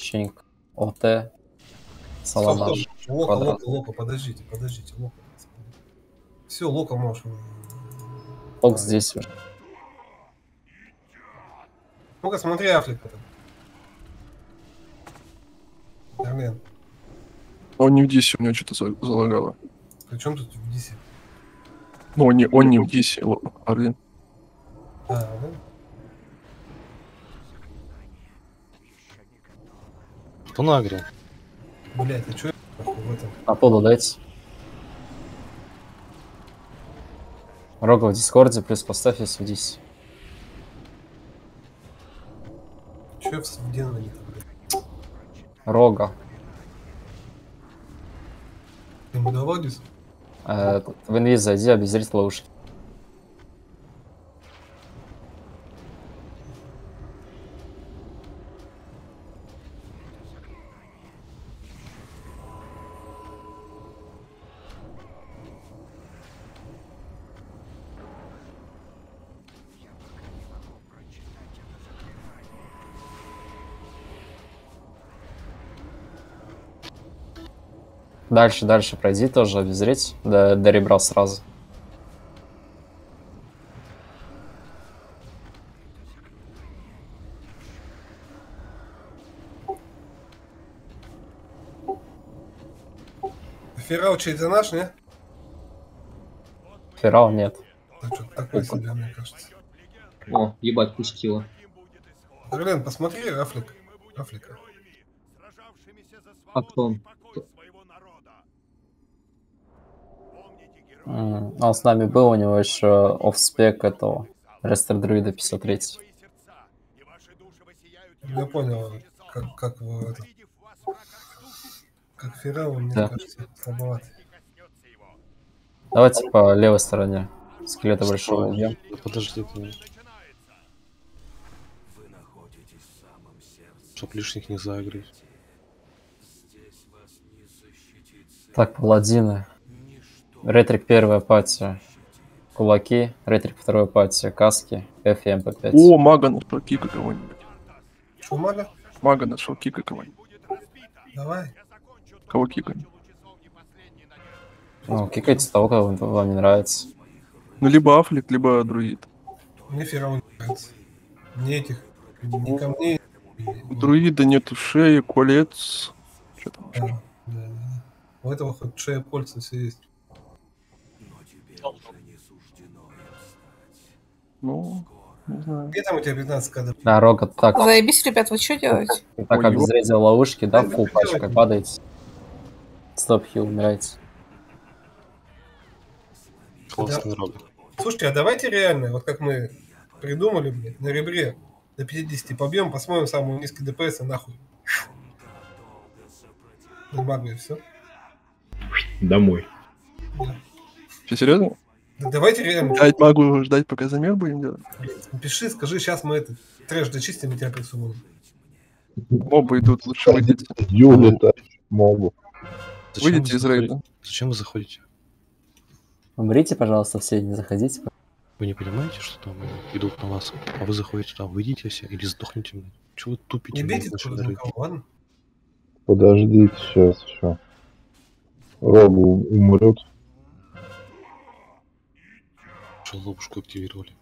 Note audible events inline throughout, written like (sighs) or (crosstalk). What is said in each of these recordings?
Щенк. ОТ. Саламаш. Лока, лока, лока, подождите, подождите, лока. Все, лока можешь. Фокс здесь уже. Ну-ка, смотри, Африка там. Армен, Он не в дисе, у него что-то за- залагало. при чем тут в Дисе? Ну, он не, он не в дисе, Арвин. А, да? Кто на агре? Блять, а в этом? Оттуда дайте. Рога в Дискорде, плюс поставь, в Дисе. Че я в Савденове там, блядь? Рога. Ты ему давал Дис? Э, в инвиз зайди, обезрить ловушки. Дальше, дальше пройди тоже, обезрить до, до ребра сразу. Феррау это наш, не? Ферал нет. Так что такой себе, мне кажется. О, ебать, пустила. Глен, посмотри, Африк. Африка. А кто он? Он с нами был, у него еще офспек этого. Рестер Друида 53. Я понял, как, как вы это... Как Феррау, мне Да. кажется, слабоват. Давайте по левой стороне. Скелета большого убьем. Подожди ты. Чтоб лишних не загреть. Так, паладины. Ретрик первая апатия. Кулаки. Ретрик вторая апатия. Каски. F и МП5. О, мага нашел кика кого-нибудь. Что, Мага? Мага нашел кика кого-нибудь. Давай. Кого кикаем? Ну, кикайте того, кого вам- не нравится. Ну, либо Афлик, либо Друид. Мне Феррау не нравится. Ни этих, ни камней. У Друида нету шеи, колец. Что там Да, да, да. У этого хоть шея кольца все есть. Ну, не знаю. Где там у тебя 15 кадров? Да, Рога так, Заебись, ребят, вы что делаете? так Ой, обезвредил ловушки, да, фул пачка, да. падаете. Стоп хил, умираете. Классный рог. Слушайте, а давайте реально, вот как мы придумали, блядь, на ребре до 50 побьем, посмотрим самый низкий ДПС и нахуй. На магу и все. Домой. Что, серьезно? Да давайте реально. Ждать магу, ждать, пока замер будем делать? Напиши, скажи, сейчас мы этот трэш дочистим и тебя присунем. Мобы идут, лучше выйдите. Тащит могу. Зачем Выйдите вы из рейда. Зачем вы заходите? Умрите, пожалуйста, все, не заходите. Вы не понимаете, что там идут на вас, а вы заходите туда, выйдите все или сдохните. Чего вы тупите? Не бейте ладно? Подождите сейчас еще. Рогу умрет. Что ловушку активировали?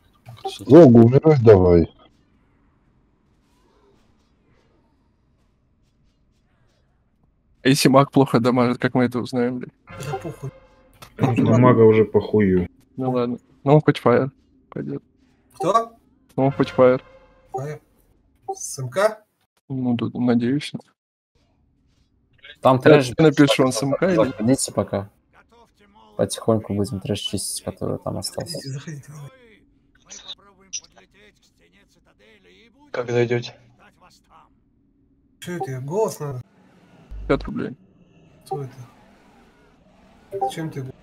Красота. Умирай давай. А если маг плохо дамажит, как мы это узнаем, блядь? Да похуй. На мага уже похую. Ну ладно. Ну, хоть фаер. Пойдет. Кто? Ну, хоть фаер. Фаер. С МК? Ну, тут, надеюсь. Там трэш... Я напишу, он с МК или... Пока. Потихоньку будем трэш чистить, который там остался. Как зайдете? Че это? Голос надо? 5 рублей. Что это? Зачем ты голос?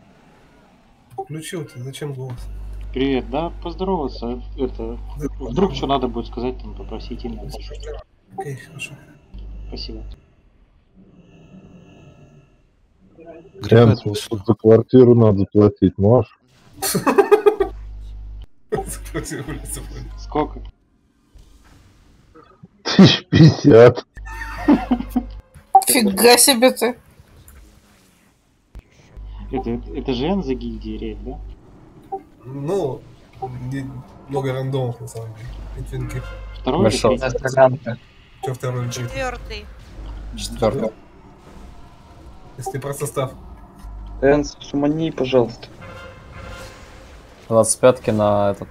Включил ты, зачем голос? Привет, да, поздороваться. Это, вдруг что надо будет сказать, там попросить имя. Окей, хорошо. Спасибо. Сюда. за квартиру надо платить, можешь? Сколько? Тысяч пятьдесят. Фига себе ты. Это, это, же Энза гильдии рейд, да? Ну, много рандомов на самом деле. Литвинки. Второй или третий? Что второй? Четвертый. Четвертый. Если про состав. Энс, сумани, пожалуйста. 25 на этот...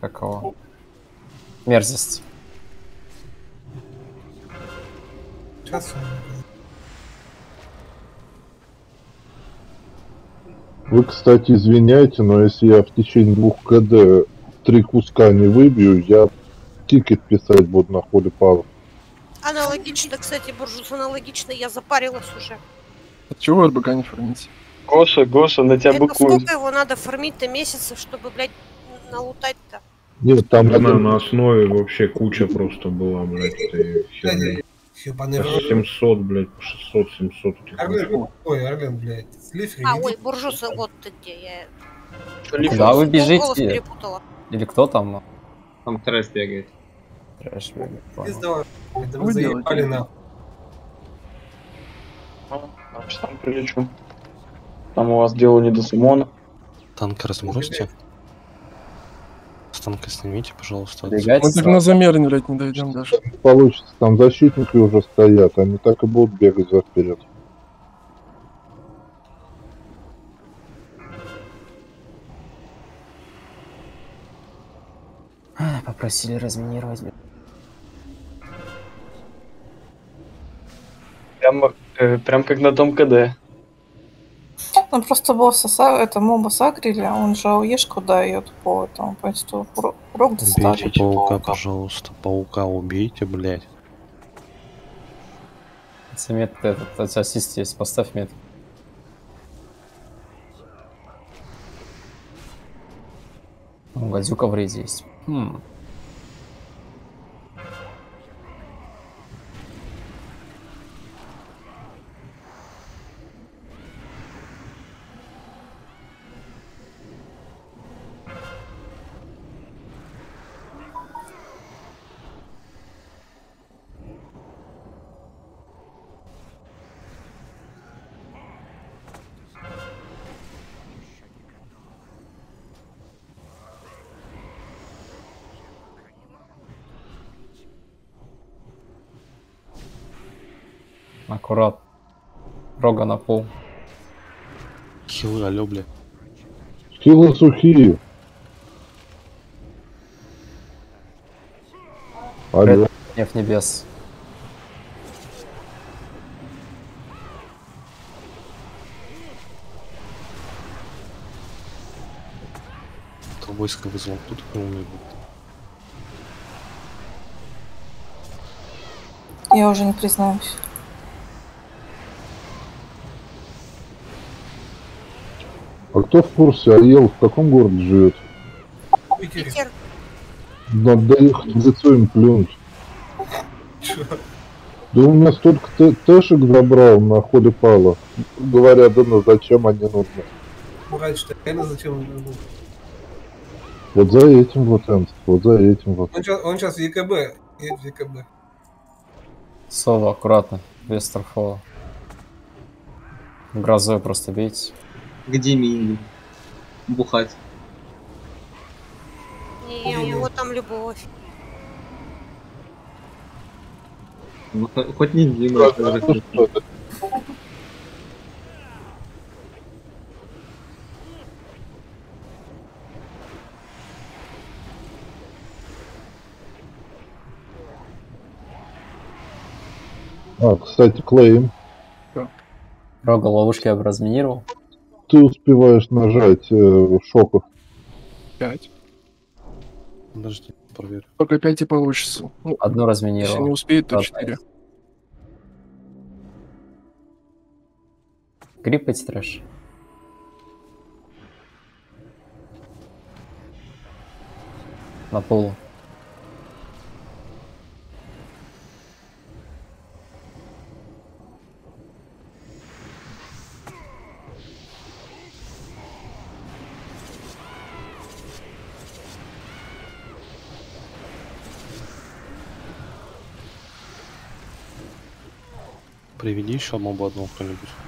Как его? Мерзость. Сейчас Вы, кстати, извиняйте, но если я в течение двух КД три куска не выбью, я тикет писать буду на холе Павла. Аналогично, кстати, буржус, аналогично, я запарилась уже. От чего РБК не фармите? Гоша, Гоша, на тебя Это быкуют. сколько его надо фармить-то месяцев, чтобы, блядь, налутать-то? Нет, там знаю, один- на основе вообще куча просто была, блядь, этой херни. Ебаный По рот. 700, блядь, по 600, 700 этих Орлен, ой, Орлен, блядь. Слив, А, ой, буржусы, вот ты где, я... Куда вы бежите? Или кто там? Там трэш бегает. Трэш бегает, понял. Пизда. Это Вы заебали нахуй. А, Значит, там прилечу. Там у вас дело не до сумона. Танк разморозьте. С танка снимите, пожалуйста. Мы так на замер не, блядь, не дойдем даже. получится, там защитники уже стоят, они так и будут бегать за вперед. А, Попросили разминировать. Прям, э, прям как на том КД. Ну просто босса, са- это моба сагрили, а он же АОЕшку дает по этому, про- прок достали. Убейте паука, пожалуйста. Паука убейте, блядь. Если метод этот, тебя ассист есть, поставь метод. У Гадюка в рейде есть. Хм. Аккурат. Рога на пол. Хилы, алё, блядь. Хилы сухие. Алло. Гнев небес. То войско вызвал тут не умеет. Я уже не признаюсь. А кто в курсе, Аел в каком городе живет? Питер, Надо доехать в лицо им плюнуть. Чё? Да у меня столько тэ- тэшек забрал на холе Пала. Говоря, да ну зачем они нужны? Мурать, что реально зачем он нужен? Вот за этим вот, Энс, вот за этим вот. Он сейчас, он сейчас в ЕКБ. Едет в ЕКБ. Соло, аккуратно. Без торфола. Грозой просто бейте. Где Минги? Бухать. не, у него там любовь. Ну, хо- хоть не хорошо. А, кстати, Клейм, Рога ловушки я бы разминировал. Ты успеваешь нажать э, шоков. 5. Подожди, проверю. Только 5 и получится. Ну, Одну если разминировал. не успеет, то. 4. Гриппать трэш. На полу. Приведи еще мобу одного кто-нибудь.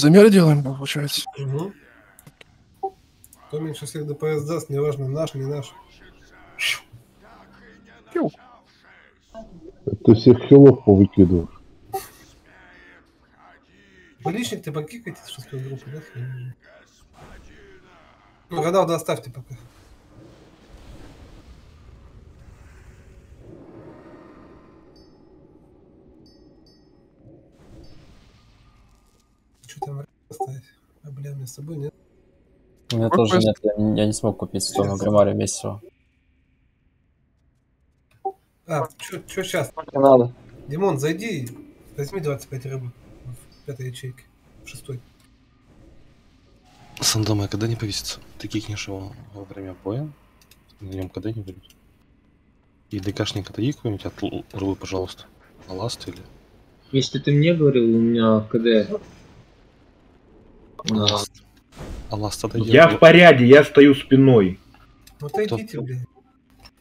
Замеры делаем, получается. Угу. Кто меньше всех ДПС даст, неважно, наш, не наш. Ты всех хилов повыкидываешь. Личник ты покикайте, что с той группы, да? Ну, Роналду оставьте пока. С собой нет. У меня тоже нет, я, не- я не смог купить стону Гримари месяца. А, что сейчас? Не надо. Димон, зайди, возьми 25 рыбы в пятой ячейке, в шестой. Сандома когда не повесится? Ты кикнешь его во время боя? На нем когда не будет? И ДКшник отойди какой-нибудь от рыбы, пожалуйста. На ласт или... Если ты мне говорил, у меня КД. А ласт? А ласт отойди. Я в порядке, я стою спиной. Ну отойдите, блядь.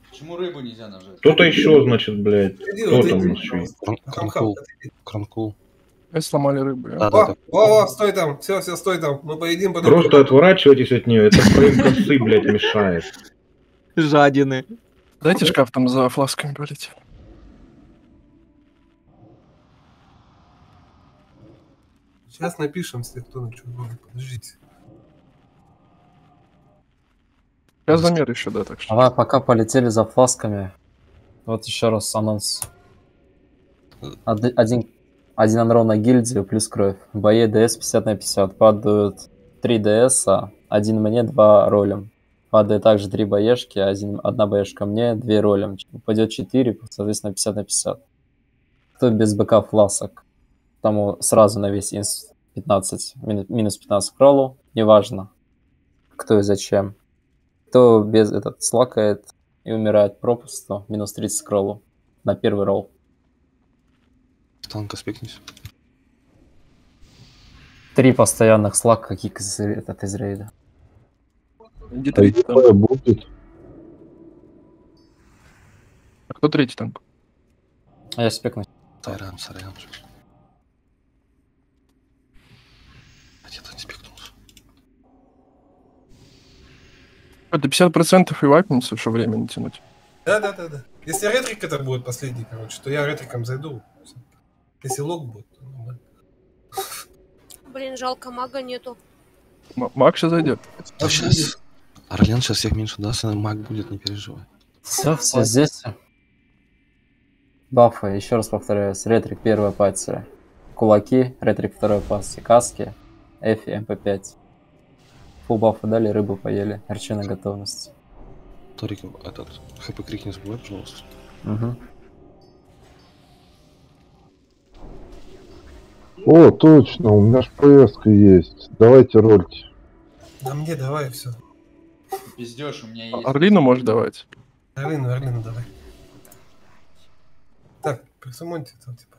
Почему рыбу нельзя нажать? Кто-то еще, значит, блядь. Кто вот там иди, у нас еще есть? Кранкул. Кранкул. Опять сломали рыбу. Да, да, да. О, о, стой там, все, все, стой там, мы поедим потом. Просто отворачивайтесь от нее, это своим косы, блядь, мешает. Жадины. Дайте шкаф там за фласками полетели. Сейчас напишем, если кто на говорит, подождите. Сейчас замер еще, да, так что. Давай, пока полетели за фласками. Вот еще раз анонс. Од- Один, один анрон на гильдию плюс кровь. В бое ДС 50 на 50. Падают 3 ДС, один мне, 2 ролем. Падает также 3 боешки, один, одна боешка мне, 2 ролем. Упадет 4, соответственно 50 на 50. Кто без БК фласок? Тому сразу на весь инс 15, мину- минус 15 к роллу. Неважно, кто и зачем. Кто без этот слакает и умирает пропусту, минус 30 к роллу на первый ролл. Танка спекнись. Три постоянных слака кик из, этот, из рейда. Иди А третий танк. А кто третий танк? А я спекну. Сорян, сорян. Где-то не спекнулся. Это 50% и вайпнется, что время не тянуть. Да, да, да, да. Если ретрик это будет последний, короче, то я ретриком зайду. Если лог будет, то нормально. Блин, жалко, мага нету. М- Маг сейчас зайдет. Да сейчас. Орлен сейчас всех меньше даст, и маг будет, не переживай. Все, все здесь. Бафы, еще раз повторяюсь. Ретрик первая пати. Кулаки, ретрик второй пати. Каски, Эфи, МП5. Full бафы дали, рыбу поели. Арчи на готовность. Торик, этот, хэппи крик не забывай, пожалуйста. Угу. О, точно, у меня ж ps есть. Давайте рольте. Да мне давай все. Пиздешь, у меня есть. Орлину можешь давать. Орлину, Орлину давай. Так, присумоньте там, типа.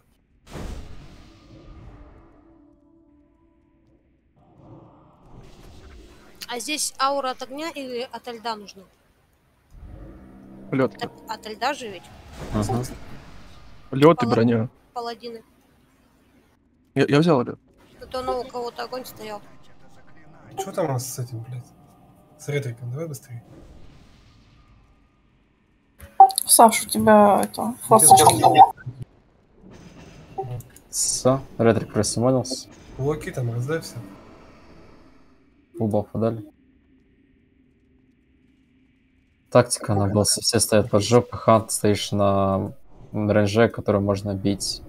А здесь аура от огня или от льда нужна? Лед. Так, от льда же ведь? Лед и броня. Паладины. Я, я взял лед. Тут оно у кого-то огонь стоял. Что там у нас с этим, блядь? С ретриком, давай быстрее. Саш, у тебя это. Все, ретрик присумонился. Кулаки там раздай все. Фул бафа дали. Тактика на босса. Все стоят под жопой. Хант стоишь на рейнже, который можно бить.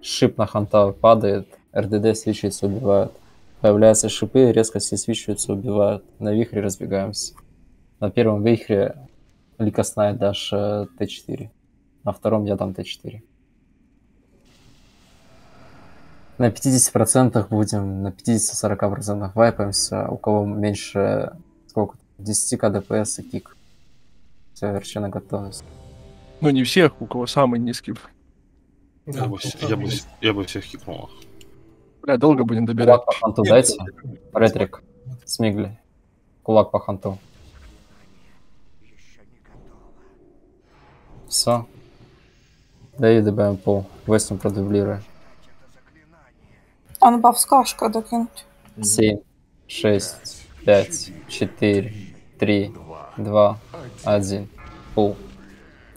Шип на ханта падает. РДД свечивается, убивают. Появляются шипы, резко все свечиваются, убивают. На вихре разбегаемся. На первом вихре ликосная дашь э, Т4. на втором я дам Т4. На 50% будем, на 50-40% вайпаемся, у кого меньше, сколько, 10к ДПС и кик. Совершенно готовность. Ну, не всех, у кого самый низкий. Я бы, я, бы, я бы всех кикнул. Бля, долго будем добирать. Кулак по ханту дайте. Ретрик. Смигли. Кулак по ханту. Все. Даю добавим пол. Вестим продублируя. Анбаф скаш когда кинуть. 7, 6, 5, 4, 3, 2, 1. Пул.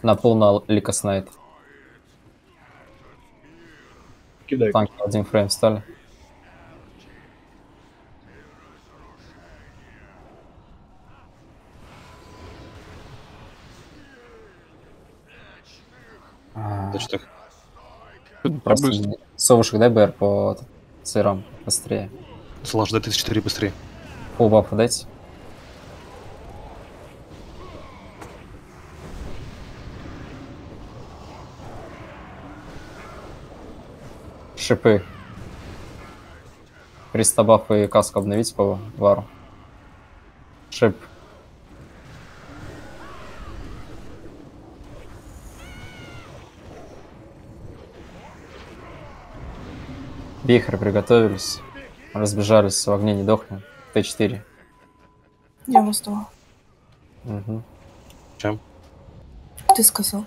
На пол на Ликас Найт. Кидай. Танки один фрейм стали. А, Значит, так, Просто совушек дай БР по сырам быстрее. Слаж, дай 34 быстрее. Пол бафа дайте. Шипы. Пристабаф и каску обновить по вару. Шип. Вихры приготовились. Разбежались, в огне не дохнем. Т4. Я вас два. Мгм. Чем? Ты сказал.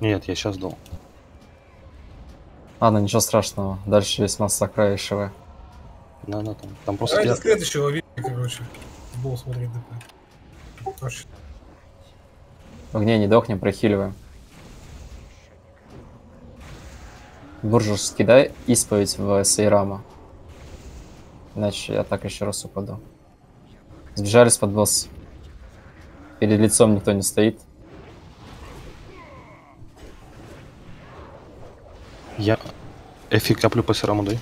Нет, я сейчас дал. Ладно, ничего страшного. Дальше есть массакра и ШВ. Да, да, там, там просто я- следующего видео, короче. Футбол смотреть ДП. Короче, В огне не дохнем, прохиливаем. Буржус, кидай исповедь в Сейрама. Иначе я так еще раз упаду. Сбежались под босс. Перед лицом никто не стоит. Я эфи каплю по сыраму дай.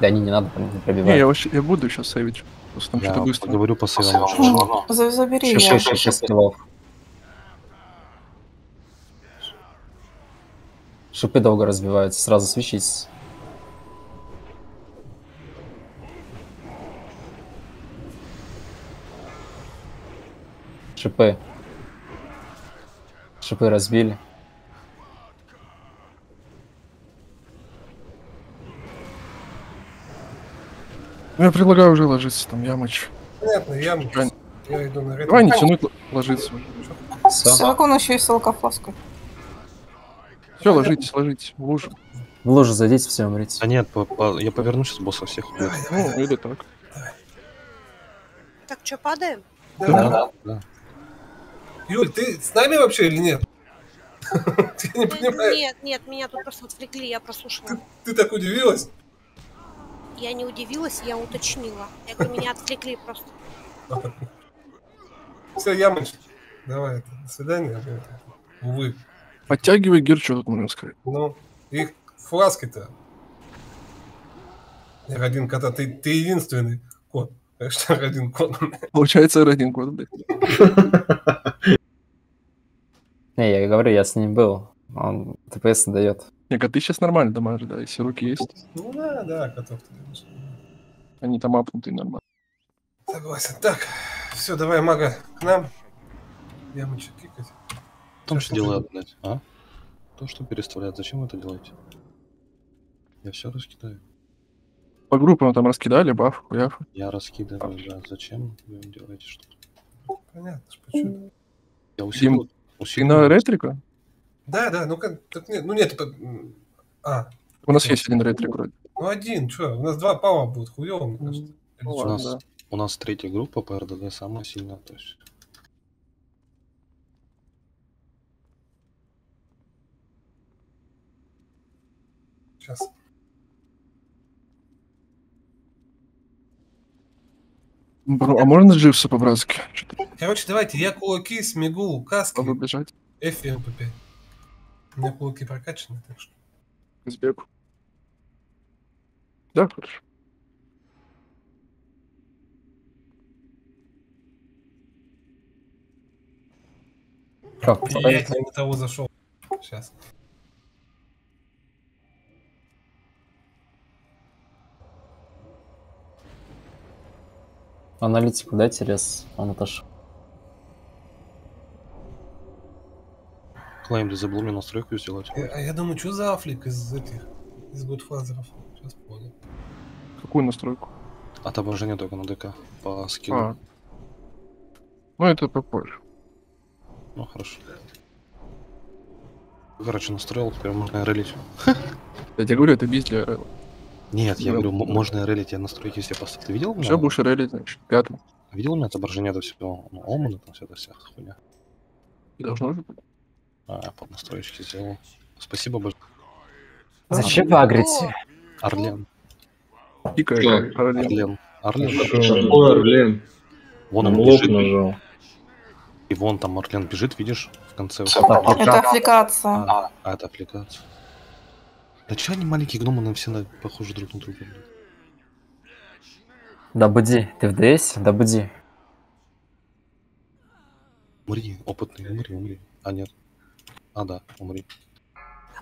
Да не, не надо не Не, я, пробивать. вообще, я буду сейчас сейвить. Просто там Я что-то быстро. говорю по сыраму. За- Забери я. Шипы, шипы скиллов. Шипы долго разбиваются, сразу свечись. Шипы. Шипы разбили. Ну, я предлагаю уже ложиться, там ямыч. понятно, я, Правильно. я иду на ретро. Давай не тянуть, ложиться. Все. Как он еще и с алкофлаской. Все, ложитесь, ложитесь. В лужу. В лужу зайдите, все умрите. Да нет, по- по- я поверну сейчас босса всех убьет. Ну, или так. Так, что, падаем? Да. Да. Юль, ты с нами вообще или нет? (laughs) Я не понимаю. Нет, нет, меня тут просто отвлекли, я прослушала. Ты так удивилась? Я не удивилась, я уточнила. Я говорю, меня отвлекли просто. Все, Ямыч, давай, до свидания. Увы. Подтягивай гир, что тут можно сказать. Ну, их фласки-то. один кота, ты, ты единственный кот. Конечно, один кот. Получается, один год, блядь. Не, я говорю, я с ним был. Он ТПС дает. Не, ты сейчас нормально дамажишь, да, если руки есть. Ну да, да, котов ты. Они там апнутые нормально. Согласен. Так, все, давай, мага, к нам. Ямыча кикать. Том, Сейчас что делают, а? То, что переставляют, зачем вы это делаете? Я все раскидаю. По группам там раскидали, баф, хуяф. Я раскидываю, да. Зачем вы делаете что-то? Понятно, ж почему. Я усилил. Ты усилил на вас. ретрика? Да, да, ну как, так нет, ну нет, типа, а, У нас есть один ретрик вроде. ну один, что, у нас два пава будет, хуёво, мне кажется. Или Ну? У нас, да. у нас третья группа по РДД самая сильная, то есть. Сейчас. Бро, а можно дживса по-братски? Короче, давайте, я кулаки, смегу, каски, надо бежать. Эфи, МП5. У меня кулаки прокачаны, так что. Сбегу. Да, хорошо. Как, я не того зашел. Сейчас. Аналитику дайте рез, он отошел. Клейм дизаблуми настройку сделать. Я- А я думаю, что за афлик из этих, из Годфазеров? Сейчас понял. Какую настройку? Отображение только на ДК по скиллу. А. Ну, это попозже. Ну, хорошо. Короче, настроил, теперь можно релить. Я тебе говорю, это бис для РЛ. Нет, я говорю, можно релить, я настройки все поставил. Ты видел? меня? Все будешь релить, значит, пятым. Видел у меня отображение этого всего? Ну, Омана, там вся эта вся хуйня. Должно же быть. А, под настроечки сделал. Спасибо большое. Зачем вы агрите? Орлен. Так. Орлен. Орлен. Орлен. Какой Орлен? Вон он бежит. нажал. И вон там Орлен бежит, видишь, в конце. Это аппликация. А, а, это аппликация. Да че они маленькие гномы, на все на- похожи друг на друга, блин. Да буди, ты в ДС? Да буди. Умри, опытный, умри, умри. А, нет. А, да, умри.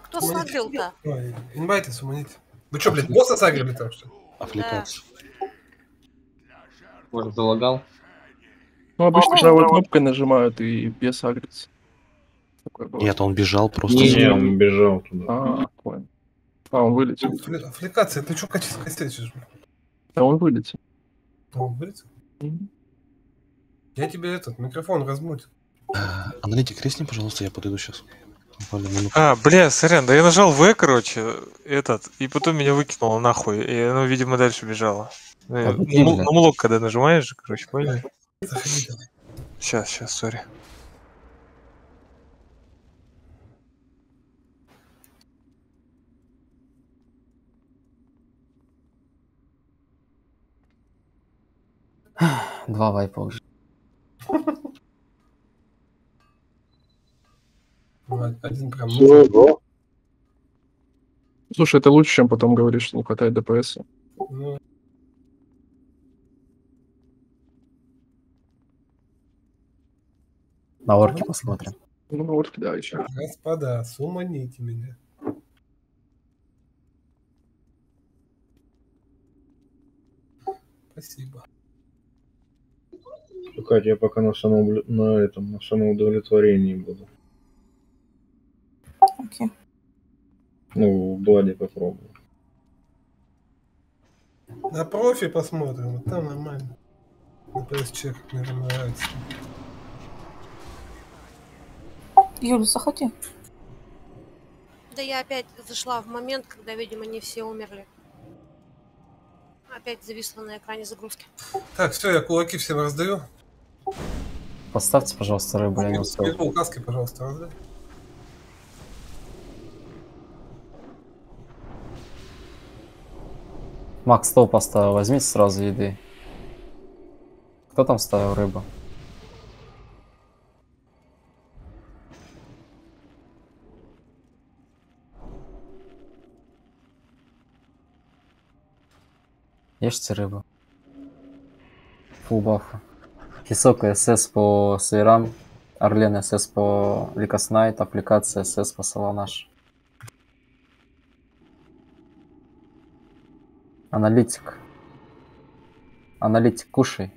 Кто сагрил-то? Ой, Инвайте, суманите. Вы что, блядь, босса сагрили там, что ли? Аппликация. Может, залагал? Ну, обычно правой кнопкой нажимают и без агрится. Нет, он бежал просто. Не, он бежал туда. А, понял. А, он вылетел. Аффликация, ты что косячишь? А он вылетел. Он вылетел? Я тебе этот микрофон размутил. Аналитик, резни, пожалуйста, я подойду сейчас. А, бля, сорян, да я нажал В, короче, этот, и потом меня выкинуло нахуй, и оно, видимо, дальше бежало. Ну, я- Объективно. ну, ну, млок, когда нажимаешь, короче, понял? Сейчас, сейчас, сори. (sighs) Два вайпа уже. Ну, Один прям? Слушай, это лучше, чем потом говоришь, что не хватает ДПС. Ну, На орке посмотрим. Ну, вот, да, еще. господа, суманите меня. Спасибо. Катя, я пока на, самоублю- на этом, на самоудовлетворении буду. Окей. Ну, в Бладе попробую. На профи посмотрим, вот там нормально. На PS мне нравится. Юля, заходи. Да я опять зашла в момент, когда, видимо, не все умерли. Опять зависла на экране загрузки. Так, все, я кулаки всем раздаю. Поставьте, пожалуйста, рыбу, я не успел. Пинбол каски, пожалуйста, раздай. Макс, стол поставил, возьмите сразу еды. Кто там ставил рыбу? Ешьте рыбу. Фул бафа. Кисок СС по Сейрам, Орлен СС по Ликоснайт, аппликация СС по Солонаш. Аналитик. Аналитик, кушай.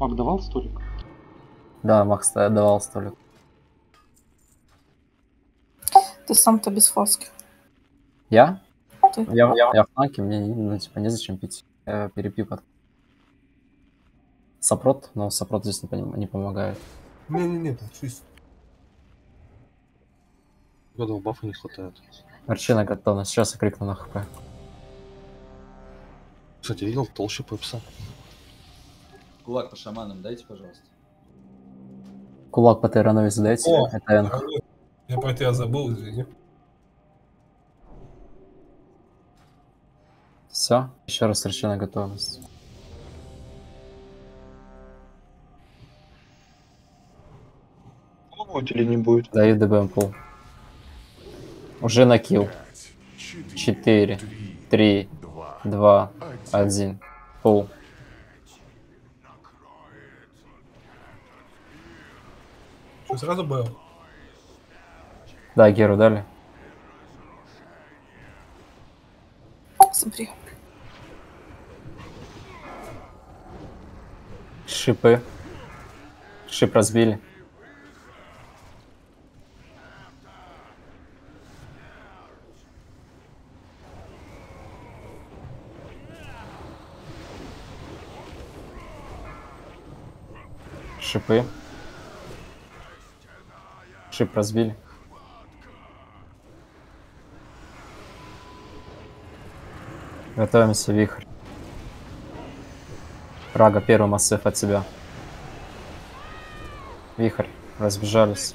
Мак давал столик? Да, Макс да, давал столик. Ты сам-то без фаски. Я? Ты. Я, я, я в танке, мне не- ну, типа, незачем пить. Я перепью под... Сопрот, но сопрот здесь не, поним- не помогает. Не-не-не, там чисто. Годов бафа не хватает. Арчина готова. Сейчас я крикну на хп. Кстати, видел толще пепса. Кулак по шаманам дайте, пожалуйста. Кулак по Тайранове задайте. О, Это. Я про тебя забыл, извини. Все. Еще раз Арчина готовность. Будет или не будет? Даю ДБМ пул. Уже на килл. 4, 3, 2, 1. Пул. Что, сразу был? Да, Геру дали. Смотри. Шипы. Шип разбили. Шипы. Шип разбили. Готовимся, вихрь. Рага, первый массив от тебя. Вихрь, разбежались.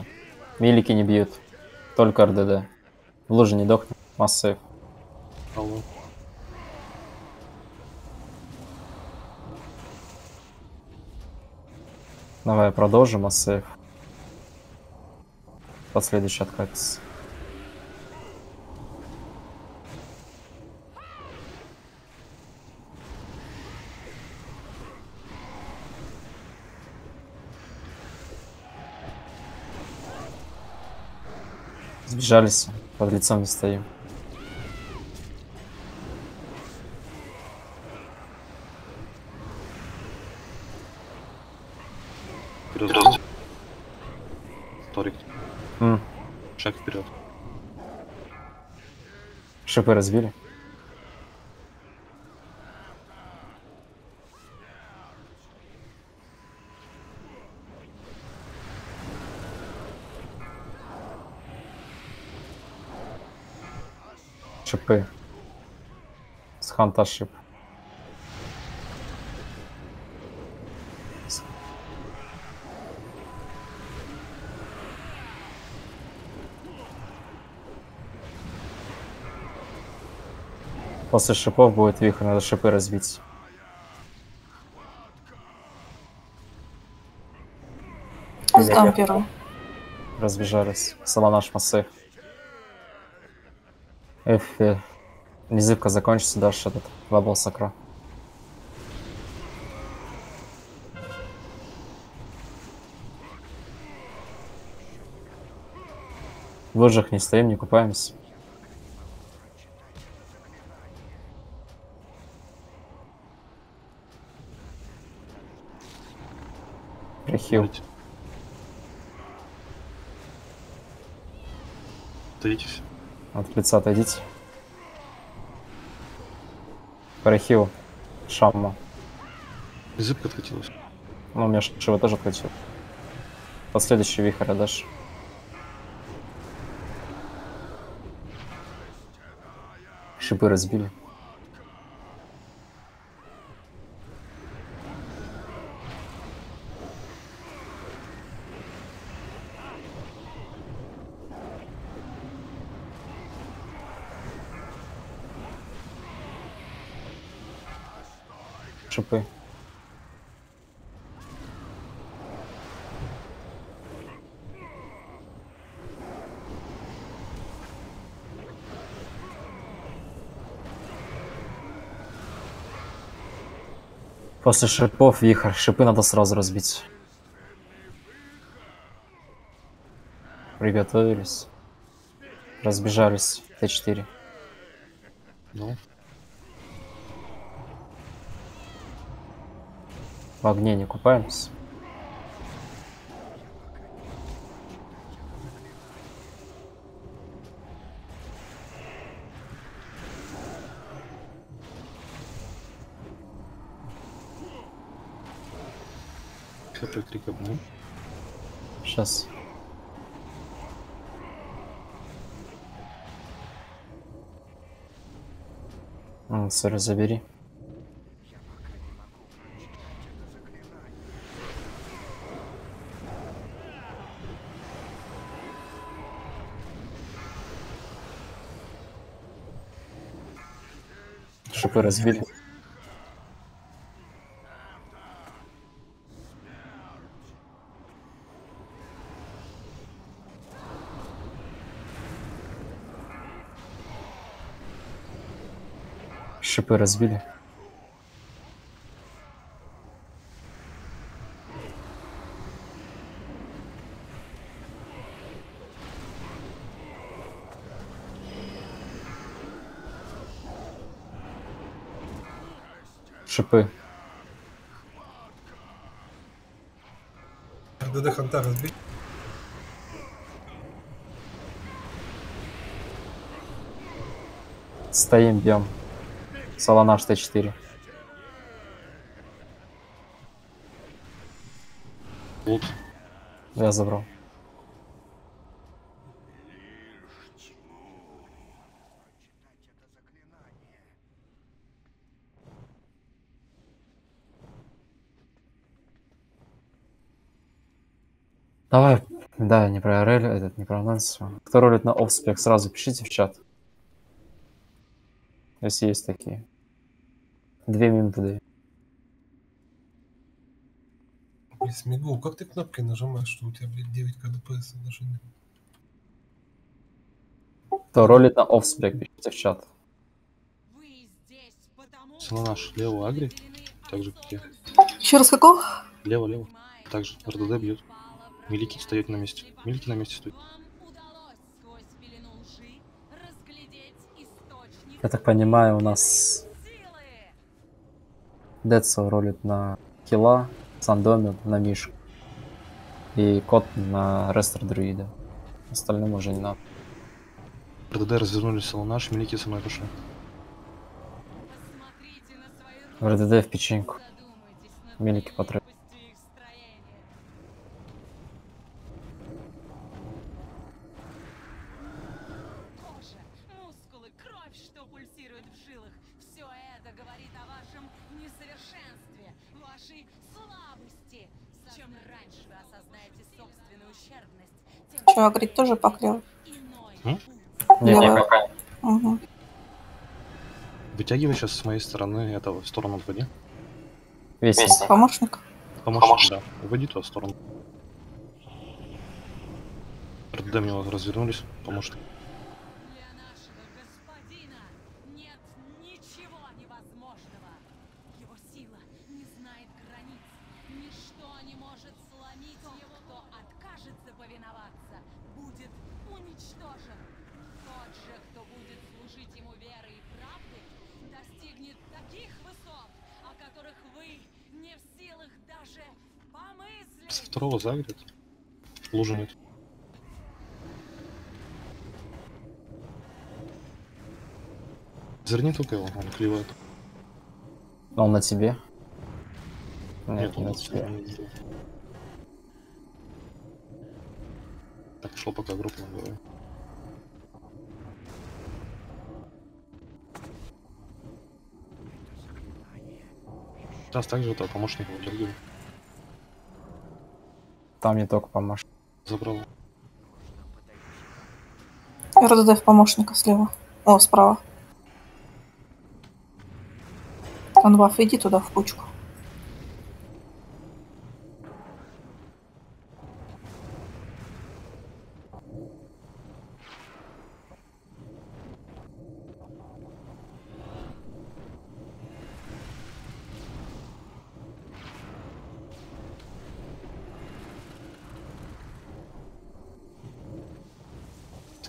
Милики не бьют. Только РДД. В луже не дохнет. Массив. Давай продолжим массив. Последующий откатится. Сбежались, под лицом не стоим. Вперед. Торик. Шаг вперед. Шипы разбили. Шипы. С ханта шип. С- После шипов будет вихрь, надо шипы разбить. Сдам первый. Разбежались. Саланаш Эфи. Незыбка закончится, дашь этот бабл сакра. В лыжах не стоим, не купаемся. Прихил. Садитесь. От лица отойдите. Парахил. Шамма. Зыбка откатилась. Ну, у меня шива тоже откатил. Последующий вихрь отдашь. Шипы разбили. Шипы. После шипов вихрь. Шипы надо сразу разбить. Приготовились. Разбежались. Т4. Ну, В огне не купаемся. Крик обман. Сейчас. Сори, забери. Шипы разбили. шипы разбили. Шипы. ДД Ханта разбить. Стоим, бьем. Солонаш Т4. Лут. Я забрал. Давай, да, не про РЛ, этот, не про анонс. Кто ролит на офспек, сразу пишите в чат. Если есть такие. Две минуты даю. Блин, Смигул, как ты кнопки нажимаешь, что у тебя, блядь, 9 КДПС даже нет? Кто ролит на офспек, пишите в чат. Солонаш, лево агри. Так же, как я. Еще раз какого? Лево, лево. Также РДД бьет. Милики стоять на месте. Милики на месте стоят. Я так понимаю, у нас Децл ролит на Кила, Сандомил на Мишу. И Кот на Рестор Друида. Остальным уже не надо. РДД развернулись Солонаш, Милики со мной пошли. РДД в печеньку. Мелики по Че, агрить тоже поклел? М? Не, пока. Угу. Вытягивай сейчас с моей стороны этого в сторону отводи. Вестник. Помощник? Помощник, да. Уводи туда в сторону. РДД мне вот развернулись. Помощник. Второго загрет. Лужи нет. Зерни только его, он клевает. Он на тебе? Нет, Нет, не он на тебе. Так, шел пока группа на голове. Сейчас также этого помощника выдергиваю. Там не только помощь. Забрал. РДД помощника слева. О, справа. Конваф, иди туда в кучку.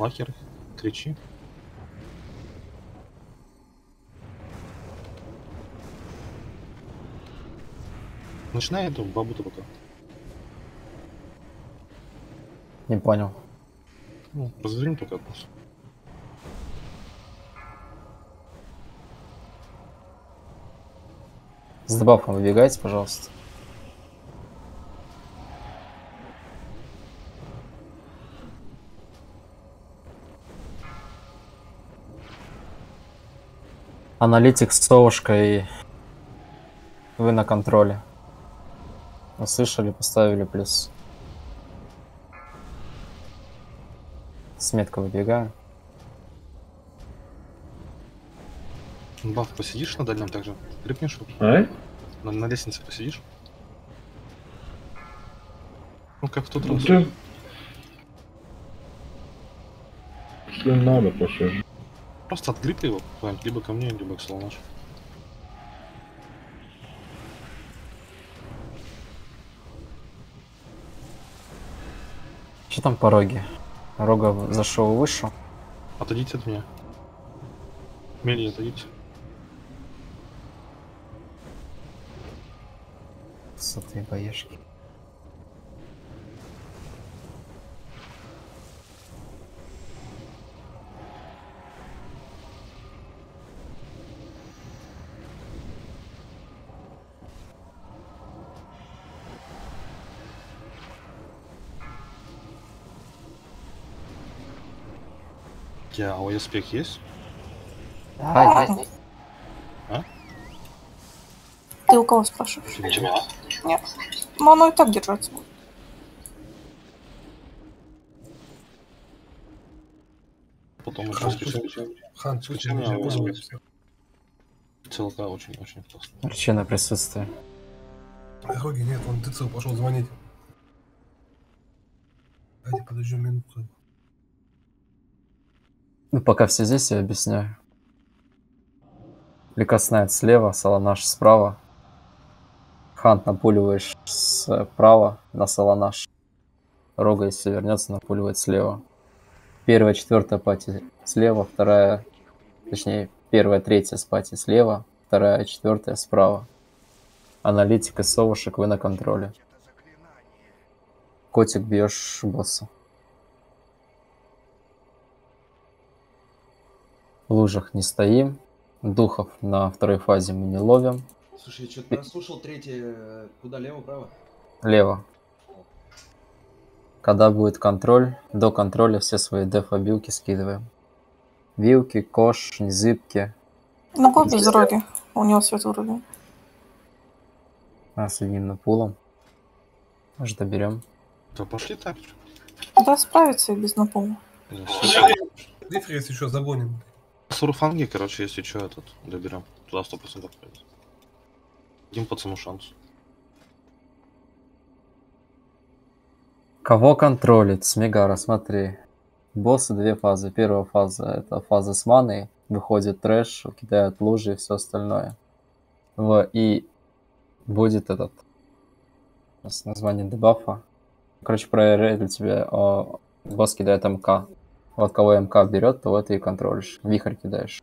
Слахер, кричи. Начинай эту бабу-то пока. Не понял. Ну, разверни только одну. С добавком выбегайте, пожалуйста. Аналитик с совушкой. Вы на контроле. Услышали, поставили плюс. Сметка выбегаем. Баф, посидишь на дальнем также? Грипнешь? вот? А? На, на лестнице посидишь? Ну, как в тот Ну раз. ты... Если надо, посижу. Просто отгрипай его куда-нибудь, либо ко мне, либо к Солонашу. Что там пороги? Рога зашел выше. Отойдите от меня. Мели, отойдите. Сотые боешки. У тебя АОС спек есть? Да, есть. А? Ты у кого спрашиваешь? Нет. Ну, оно и так держаться будет. Потом еще Хан, скачал. Хан, меня спек. ЦЛК очень-очень классно. Причина присутствия. Роги нет, он ТЦ пошел звонить. Давайте подождем минуту. Ну, пока все здесь, я объясняю. Ликоснайт слева, Саланаш справа. Хант напуливаешь справа на Саланаш. Рога, если вернется, напуливает слева. Первая, четвертая пати слева, вторая, точнее, первая, третья с пати слева, вторая, четвертая справа. Аналитика, совушек, вы на контроле. Котик бьешь босса. В лужах не стоим. Духов на второй фазе мы не ловим. Слушай, я что-то прослушал третье. э, Куда, лево, право? Лево. Когда будет контроль, до контроля все свои деф-обилки скидываем. Вилки, кош, незыбки. Ну, го без роги. У него свет вроде. А с одним напулом. Может, доберем. Да пошли так. Да, справится и без напома. Дифрис еще загоним. Сурфанги, короче, если что, этот доберем. Туда сто процентов придет. Дим пацану шанс. Кого контролит? Смегара, смотри. Боссы две фазы. Первая фаза это фаза с маной. Выходит трэш, кидают лужи и все остальное. В, и будет этот с название дебафа. Короче, проверяю для тебя. о, босс кидает МК. Вот кого МК берет, то это и контролишь. Вихрь кидаешь.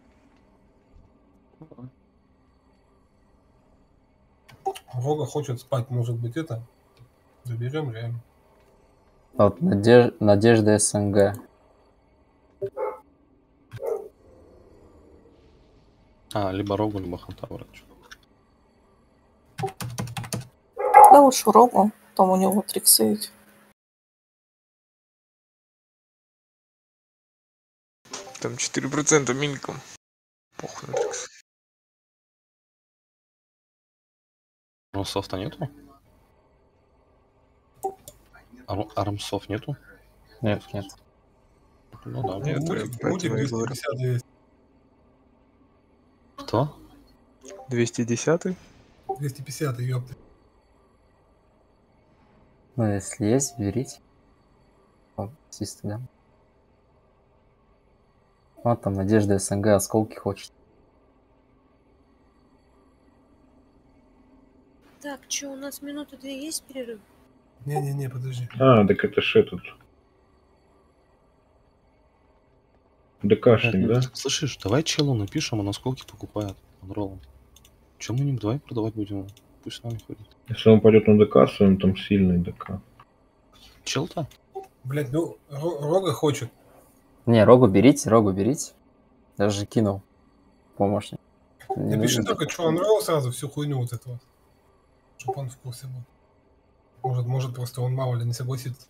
Рога хочет спать, может быть, это. Заберем реально. Вот Надеж- Надежда СНГ. А, либо рогу, либо ханта вроде. Да лучше рогу. Там у него триксы эти. Там 4% мильком. Похуй. на трикс. Ну, софта нету? Ар- Армсов нету? Нет, нет. Ну да. Нет, и говорю. 250 есть. Кто? 210 250, ёпта. Ну, если есть, берите. О, систы, да. Вот там Надежда СНГ осколки хочет. Так, что, у нас минуты две есть перерыв? Не-не-не, подожди. А, так это ж этот. ДКшник, да? Слышишь, давай челу напишем, он осколки покупает роллом. Чем мы ним давай продавать будем? Пусть с нами ходит. Если он пойдет на ДК, то он там сильный ДК. Чел-то? Блять, ну, Ро- Рога хочет. Не, рогу берите, рогу берите. Даже кинул помощник. Не Напиши только, что он нравил сразу, всю хуйню вот эту вот. Чтоб он в курсе был. Может, может, просто он мало ли не согласится.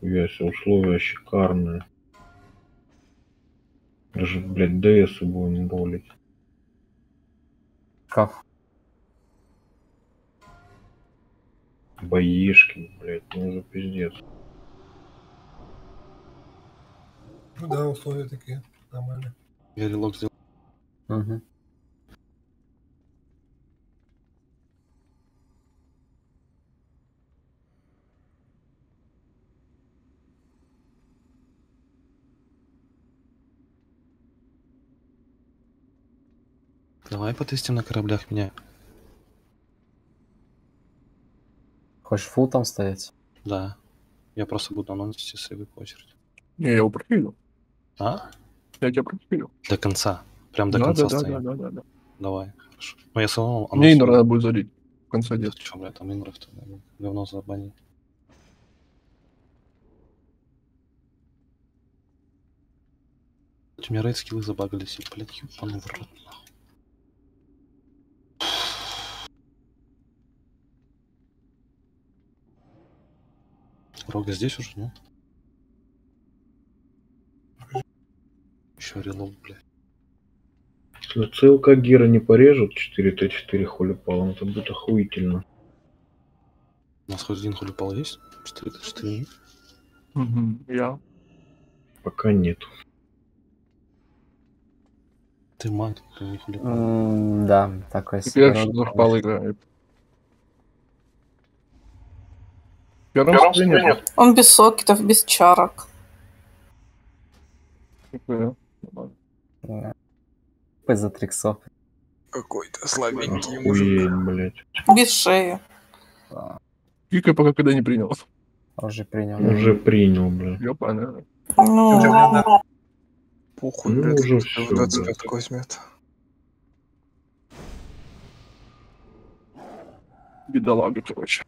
Яся, условия шикарные. Даже, блядь, ДС будем болить. Шкаф. Боишки, блядь, ну за пиздец. Ну да, условия такие. Нормально. Я релок сделал. Мгм. Давай потестим на кораблях меня. Хочешь фул там стоять? Да. Я просто буду анонсить сейвы по очереди. Не, я его профилил. А? Я тебя профилил. До конца. Прям до Да, конца да, да, да, да, да, да. Давай, хорошо. Ну, я самому Мне анонсирую. иногда надо будет залить. конце делать. Че, бля, там наверное, говно забанил. У меня рейд скиллы забагались, и, блядь, ёбаный в рот, нахуй. Рога здесь уже, нет? Еще релог, блядь. Если ЦЛК Гера не порежут 4Т4 холипалом, это будет охуительно. У нас хоть один хулипал есть? 4 4 Мгм, Я. Пока нет. Ты маг, ты не хулипал. М, Да, такой Теперь. Захпал играет. Первым нет. Он без сокетов, без чарок. Нихуя. Да. П за триксов. Какой-то слабенький Охуеть, блядь. Без шеи. Кика пока когда не принял. Уже принял. Уже принял, блядь. Ёпана. Ну, Похуй, Ну, блядь, уже всё, 25 блядь. возьмет. Бедолага, короче.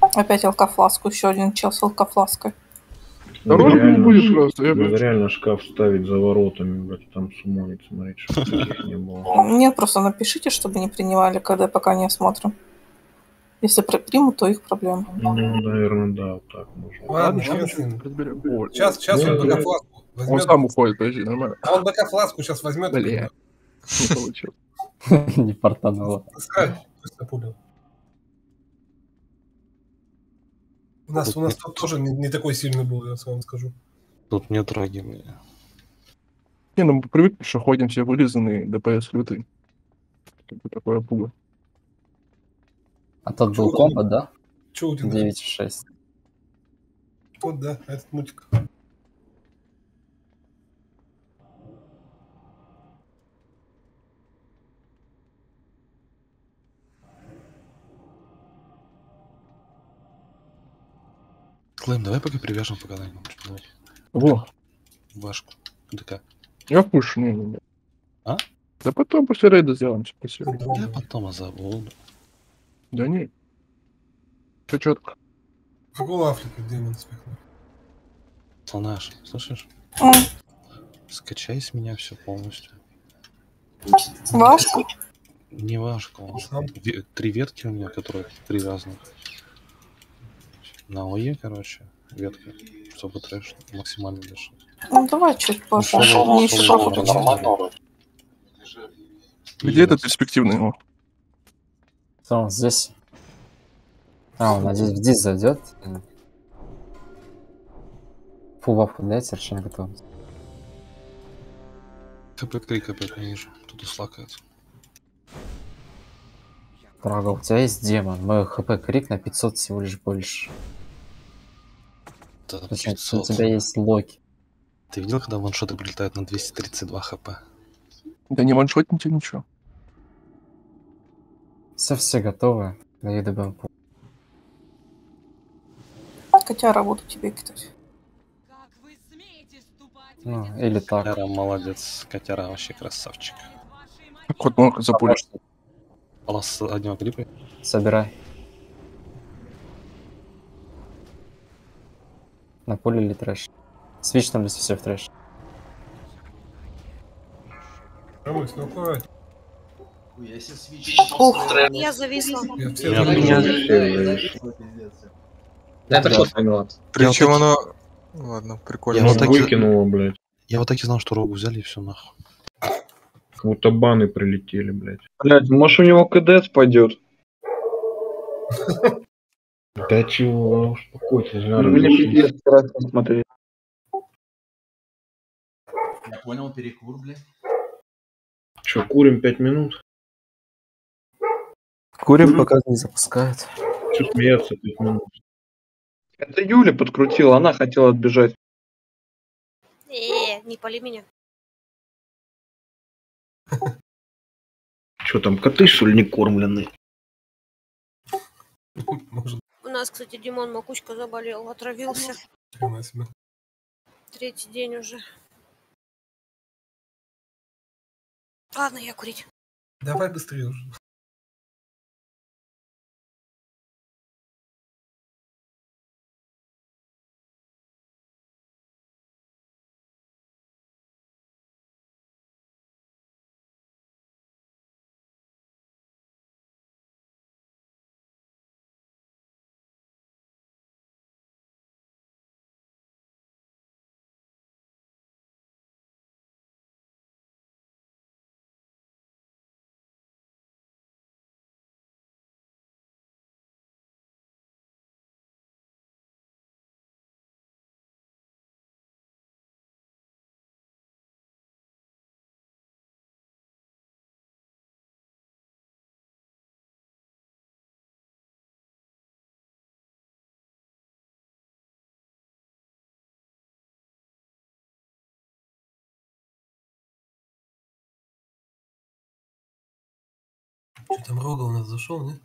опять алкофласку. Еще один чел с алкофлаской. Дороже не реально будет просто, я, блядь. реально шкаф ставить за воротами, блядь, там сумонить, смотреть, чтобы не было. Нет, просто напишите, чтобы не принимали, когда пока не осмотрим. Если при- примут, то их проблема. Ну, наверное, да, вот так можно. Ладно, с. Ой, Сейчас, сейчас Ну, он это- бэкофласку Он возьмет. сам уходит, подожди, нормально. А он бэкофласку сейчас возьмет. Бля. Не получилось. (laughs) Не портануло. Таскать, пусть напулил. У нас, у нас тут тоже не, не такой сильный был, я вам скажу. Тут нет бля. Не, ну мы привыкли, что ходим все вылизанные, ДПС лютый. Как бы такое пуга. А тот был комбо, да? Че у тебя? 9,6. Вот, да, этот мультик. Клэм, давай пока привяжем пока на нем. Давай. Во, Вашку. ДК. я пушу, не, не, не. А? Да потом после рейда сделаем, типа, спасибо. Я потом забуду. Да не. Все четко. Какого Африка демон смехнул? Слонаш, слышишь? М, Скачай с меня все полностью. Вашку? Не? Ве- Три ветки у меня, которые три разных. На ОЕ, короче, ветка, чтобы трэш максимально дышал. Ну, давай чуть позже. Еще шоу похуй. нормально. Где этот перспективный его? Что он здесь? А, он надеюсь, в дис зайдет. Фу, вафу дайте, решение готово. КП крик опять не вижу. Тут услакается. Прага, у тебя есть демон. Мой хп крик на 500 всего лишь больше. Да, у 500. тебя есть локи. Ты видел, когда ваншоты прилетают на 232 хп? Да не ваншотните ничего. Все, все готовы. Я добавим пу- Котяра буду тебе кидать. Ну, или так. Котяра молодец. Котяра вообще красавчик. Так вот мог запулить. Палас одного клипа. Собирай. На поле или трэш? Свич там если все в трэш. Ромысь, ну аккуратнее. Хуя себе свич. Ух, Я зависла. Я Я. Я так вот поняла. Причем вот оно... Ладно, Я прикольно. вот Ну, так и- выкинуло, блядь. Я вот так и знал, что рогу взяли и все нахуй. Как будто баны прилетели, блядь. Блять, может у него КД спадет. Да чего, успокойтесь, Жара. Мне пиздец страшно смотреть. Я понял, перекур, блядь. Че, курим пять минут? Курим, пока не запускают. Че смеяться пять минут? Это Юля подкрутила, она хотела отбежать. Э, не пали меня. Че там, коты что ли не кормленные? Может, нас, кстати, Димон Макучка заболел, отравился. хрена себе. Третий день уже. Ладно, я курить. Давай быстрее уже. Что там Рога у нас зашел, нет?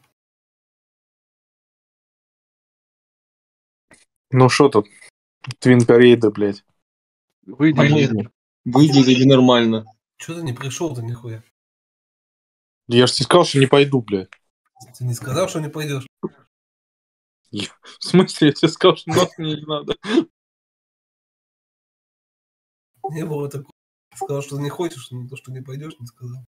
Ну что тут? Твин Парейда, блядь. Выйди, выглядели нормально. Что ты не пришел-то нихуя? Я же тебе сказал, что не пойду, блядь. Ты не сказал, что не пойдешь? В смысле, я тебе сказал, что нахуй мне не надо. Не было такого. Сказал, что не хочешь, но то, что не пойдешь, не сказал.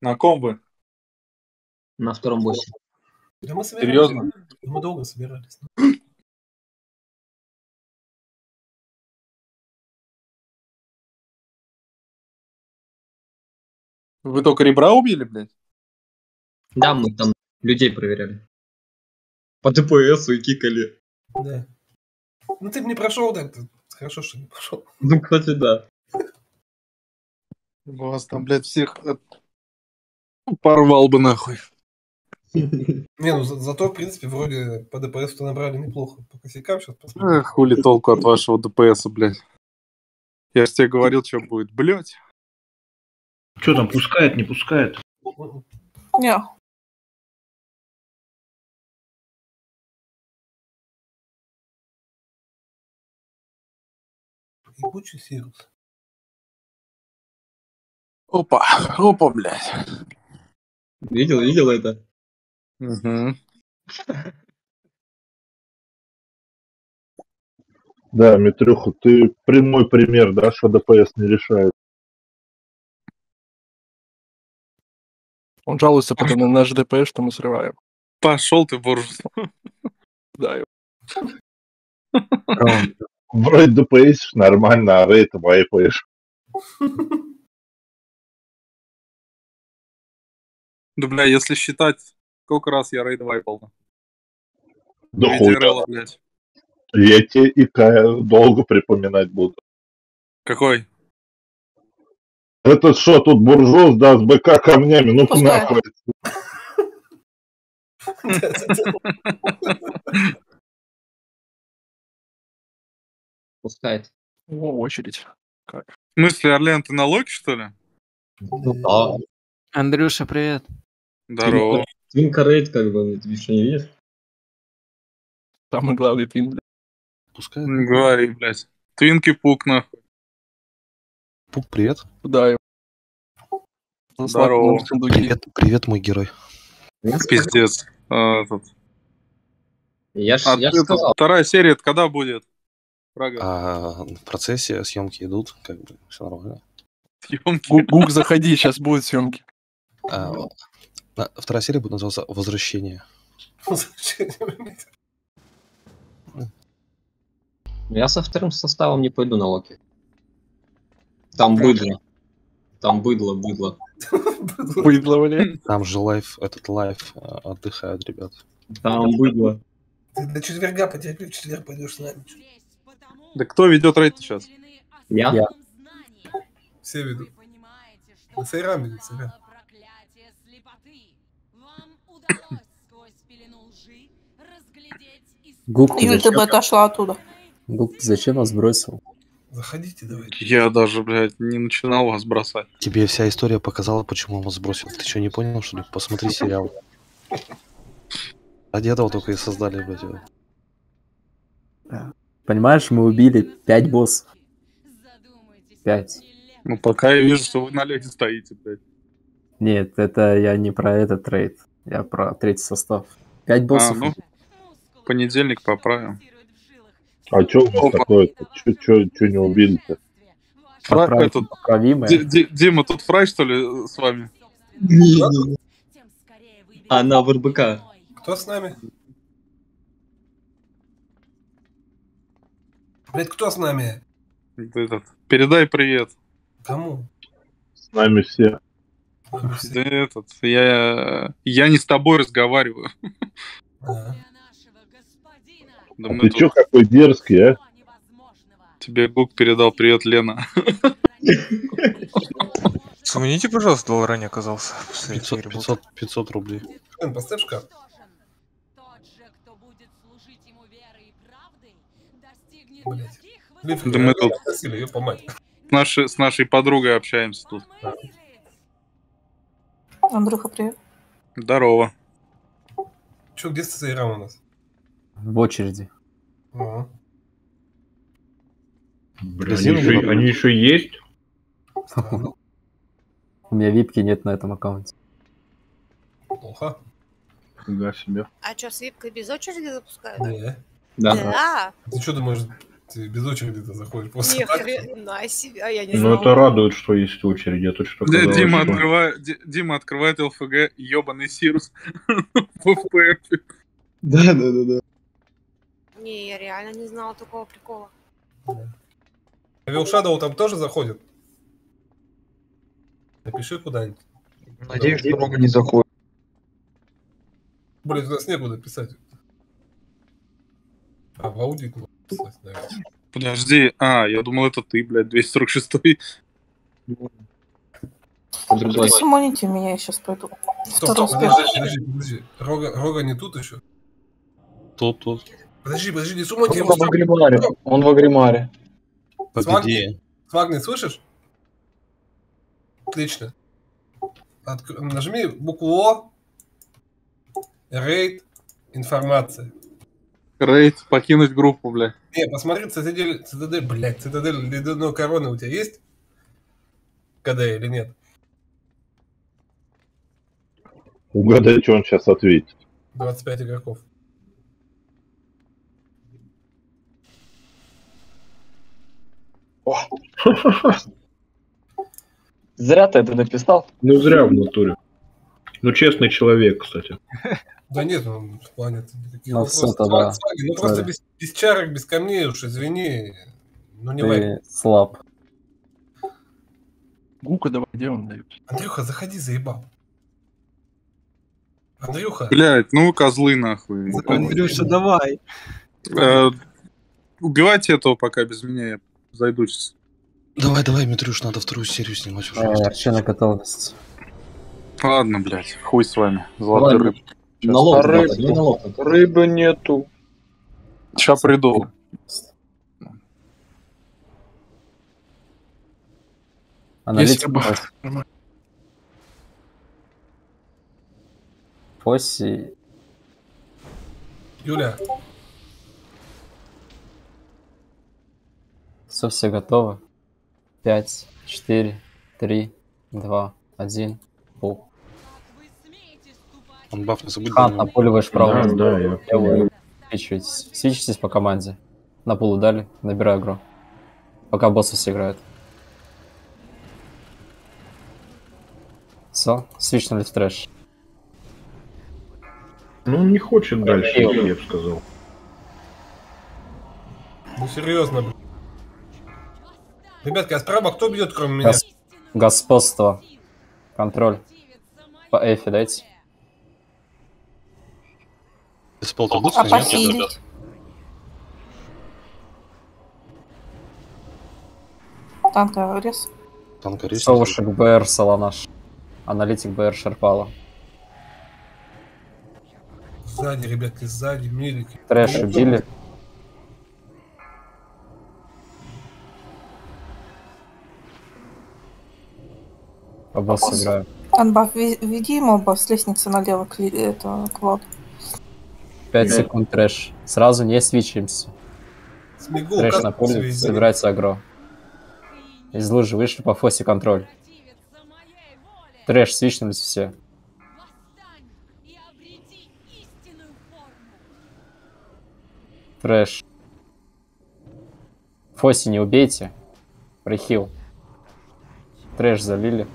На ком вы? На втором боссе. Да мы собирались. Серьезно? Да Мы долго собирались. Вы только ребра убили, блядь? Да, мы там людей проверяли. По ДПСу и кикали. Да. Ну ты бы не прошел так Хорошо, что не пошел. Ну, кстати, да. У вас там, блядь, всех от- порвал бы нахуй. (laughs) Не, ну за- зато, в принципе, вроде по ДПС-то набрали неплохо. По косякам сейчас посмотрим. Эх, хули толку от вашего ДПС, блядь. Я же тебе говорил, что будет, блядь. Что там, пускает, не пускает? Не. Ебучий Сирус. Опа, опа, блядь. Видел, видел это? Угу. Да, Митрюха, ты прямой пример, да, что ДПС не решает. Он жалуется потом на наш ДПС, что мы срываем. Пошел ты, буржус. (laughs) Да, Вроде ДПС нормально, а рейд вайпаешь. (laughs) Да, бля, если считать, сколько раз я рейд вайпал. Да хуй. РЛ, блядь. Я тебе и Кая долго припоминать буду. Какой? Это что, тут буржуаз, да, с БК камнями, ну нахуй. Пускает. О, очередь. Как? В смысле, Орлен, ты на локе, что ли? Ну да. Андрюша, привет. Здорово. Твинка рейд, как бы, ты что не видишь? Самый главный твин, блядь. Пускай. Не говори, блядь. Твинки пук, нахуй. Пук, привет. Да, его. На Здорово. Привет, привет, мой герой. Пиздец. А, этот. Я ж, А я ж это сказал. вторая серия это когда будет? Прага. А, в процессе съемки идут, как бы все нормально. Съемки. Гук, Гук, заходи, сейчас будут съемки. А, на- вторая серия будет называться Возвращение. Я со вторым составом не пойду на Локи. Там быдло. Там быдло, быдло. Быдло, блядь. Там же лайф, этот лайф а, отдыхают, ребят. Там быдло. Ты до четверга потерпи, в четверг пойдешь с нами. Да кто ведет рейд сейчас? Я? Я. Все ведут. На Сайрам ведут, Сайрам. Гук, ты Юль, ты бы отошла оттуда. Гук, ты зачем нас бросил? Заходите, давайте. Я даже, блядь, не начинал вас бросать. Тебе вся история показала, почему он вас сбросил. Ты что, не понял, что ли? Посмотри сериал. Ради этого только и создали, блядь. Понимаешь, мы убили 5 боссов. 5. Ну, пока я вижу, что вы на леди стоите, блядь. Нет, это я не про этот трейд. Я про третий состав. 5 А, боссов. ну, понедельник поправим. А чё у вас такое-то? Чё, чё, чё не убили-то? Фра- Поправить этот- поправимое. Дима, тут фрай, что ли, с вами? Она в РБК. Кто с нами? Блять, кто с нами? Этот, передай привет. Кому? С нами все. Да этот, я, я не с тобой разговариваю. А. Да А ты чё какой дерзкий, а? Тебе Гук передал привет, Лена. Сумните, пожалуйста, доллара не оказался. после 500, этой 500, 500 рублей. Блин, поставь шкаф. Блять. Да мы тут с нашей, с нашей подругой общаемся тут. Андрюха, привет. Здорово. Че, где Сейрам у нас? В очереди. Ага. Бля, они еще, они еще есть? У меня випки нет на этом аккаунте. Плохо. Фига себе. А что, с випкой без очереди запускают? Не. Да. Ты что думаешь, ты без очереди-то заходишь просто Ни хрена себе, а я не Ну знала. это радует, что есть очередь. Я тут что казалось, Дима, что- открывает, Ди- Дима открывает ЛФГ, ебаный Сирус (laughs) в. Да, да, да, да. Не, я реально не знала такого прикола. Вилшадоу там тоже заходит? Напиши куда-нибудь. Надеюсь, что много не заходит. Блин, у нас некуда писать. А, в аудит надо писать, наверное. Подожди, а, я думал, это ты, блядь, 246 Сумоните меня, я сейчас пойду. Стоп, стоп, подожди, подожди, подожди. Рога, Рога не тут еще? Тут, тут. Подожди, подожди, не сумайте Он в Агримаре. Он в Агримаре. Свагни, Свагни, слышишь? Отлично. Отк- Нажми букву О. Рейд. Информация. Рейд, покинуть группу, бля. Не, посмотри, цитадель, цитадель, блядь, цитадель ледяной короны у тебя есть? КД или нет? Угадай, что он сейчас ответит. 25 игроков. Зря ты это написал. Ну зря в натуре. Ну честный человек, кстати. (laughs) Да нет, ну, в плане никаких Ну, вопросов. всё-то да. Сваги, Ну, просто без, без чарок, без камней уж, извини. Ну, не Ты слаб. Гука давай, где он дает? Андрюха, заходи, заебал. Андрюха. Блядь, ну козлы нахуй. Андрюша, давай. Э, Убивайте этого пока без меня, я зайду сейчас. Давай, давай, Митрюш, надо вторую серию снимать уже. Э, Арчина готовность. Ладно, блядь, хуй с вами. Золотой Ладно. рыб. Налог Рыб- не налог. Рыбы нету. Ща приду. Аналитик. рыба. может. Нормально. Фосси. Юля, Все, все готовы. 5, 4, 3, 2, 1. Пул. Он баф не забудь. Хан, да, напуливаешь право. Да, да, я Левую. Свечивайтесь. Свечитесь по команде. На пулу дали, набираю игру. Пока боссы все играют. Все, свичнули в трэш. Ну он не хочет дальше, идти, я бы сказал. ну серьезно, блин. Ребятки, а справа кто бьет, кроме меня? Гос- Господство. Контроль. По эфи дайте. Ты спал? А нет, Танка рез. Танка рез. Солушек БР Солонаш. Аналитик БР Шерпала. Сзади, ребят, сзади, милики. Трэш убили. По боссу играю. Анбаф, веди ему, бас, лестница налево, это, Клод. Угу. 5 Пять. секунд трэш. Сразу не свичимся. Смигу, Трэш на поле, собирается агро. Из лужи вышли по фосе контроль. Трэш, свичнулись все. Трэш. Фоси не убейте. Прихил. Трэш залили.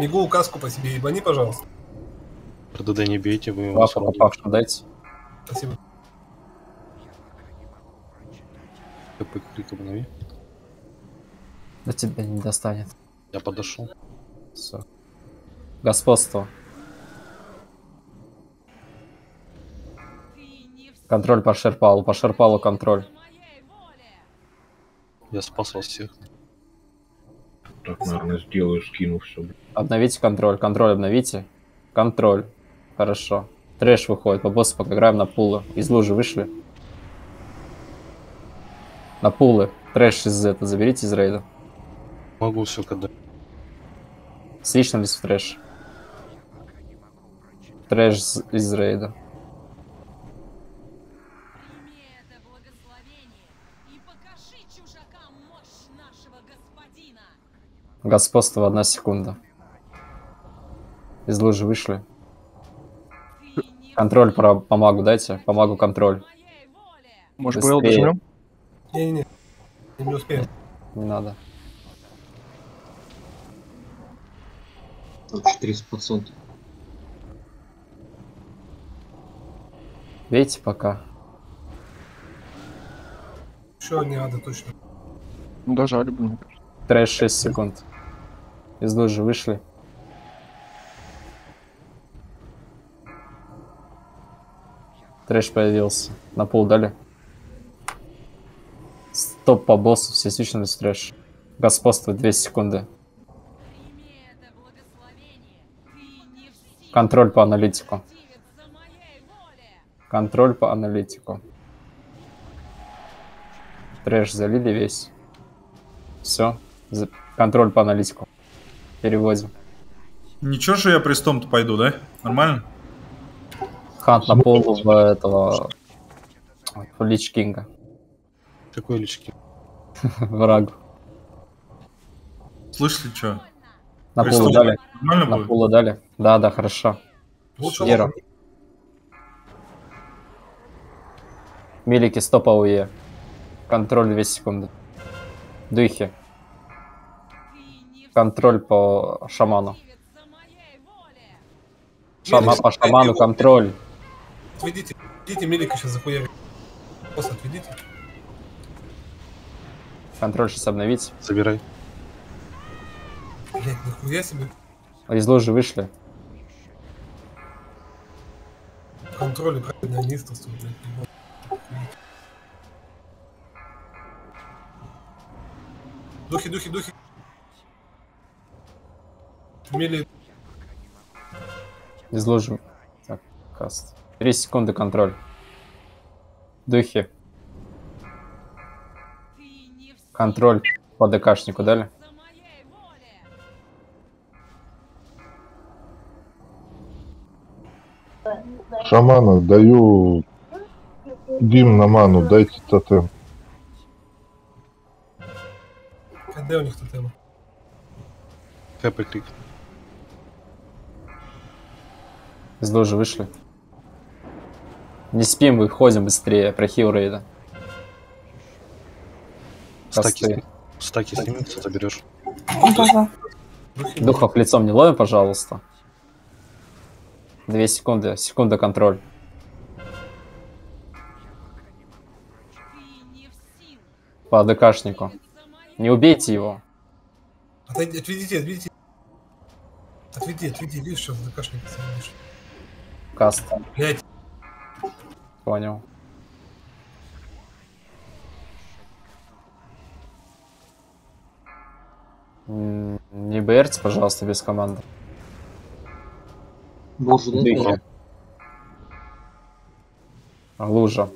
Смигу указку по себе ебани, пожалуйста. Про ДД не бейте, вы его попавшего дайте. Спасибо. КП крик обнови. До тебя не достанет. Я подошел. Все. Господство. Контроль по Шерпалу. По Шерпалу контроль. Я спас вас всех. Так, наверное, сделаю, скину все. Обновите контроль. Контроль обновите. Контроль. Хорошо. Трэш выходит. По боссу пока играем на пулы. Из лужи вышли. На пулы. Трэш из это. Заберите из рейда. Могу все когда. Свичнулись в трэш. Трэш из- из рейда. Господство одна секунда. Из лужи вышли. Контроль про помогу дайте. Помогу контроль. Может, БЛ Быстрее. дожмем? Не-не-не. Не успею. Не надо. Вообще 30%. Бейте пока. Еще не надо точно. Ну, дожали, блин. Трэш 6 секунд. Из лужи вышли. Трэш появился. На пол дали. Стоп по боссу, все в трэш. Господство 2 секунды. Контроль по аналитику. Контроль по аналитику. Трэш залили весь. Все. Контроль по аналитику. Переводим. Ничего же я престом-то пойду, да? Нормально? Хант на пол в этого... В Лич Кинга. Какой лички? (laughs) Враг. Слышали, что? На Престол полу дали. нормально На будет? полу дали. Да, да, хорошо. Ладно. Милики стоп АУЕ. Контроль 2 секунды. Духи. Контроль по шаману. Шама, по шаману контроль. Отведите, отведите Милика сейчас захуярит. Просто отведите. Контроль сейчас обновить. Забирай. Блять, нихуя себе. Из лужи вышли. Контроль и правильное неистовство, блядь. Духи, духи, духи. Мили, Из лужи. Так, каст. 3 секунды контроль. Духи. Контроль по ДКшнику дали. Шамана даю Дим на ману, дайте тотем. когда у них тотемы? КП крик. Из лужи вышли. Не спим, выходим быстрее. Прохил рейда. Стаки, стаки снимутся, заберешь. Духов лицом не ловим, пожалуйста. Две секунды. Секунда контроль. По АДКшнику. Не убейте его. Отойди, отведите, отведите. Отведи, отведи, видишь, сейчас за кашник сидишь. Каст. Блять, Понял. Не БРте, пожалуйста, без команды. Боже? Дыхи. Лужа.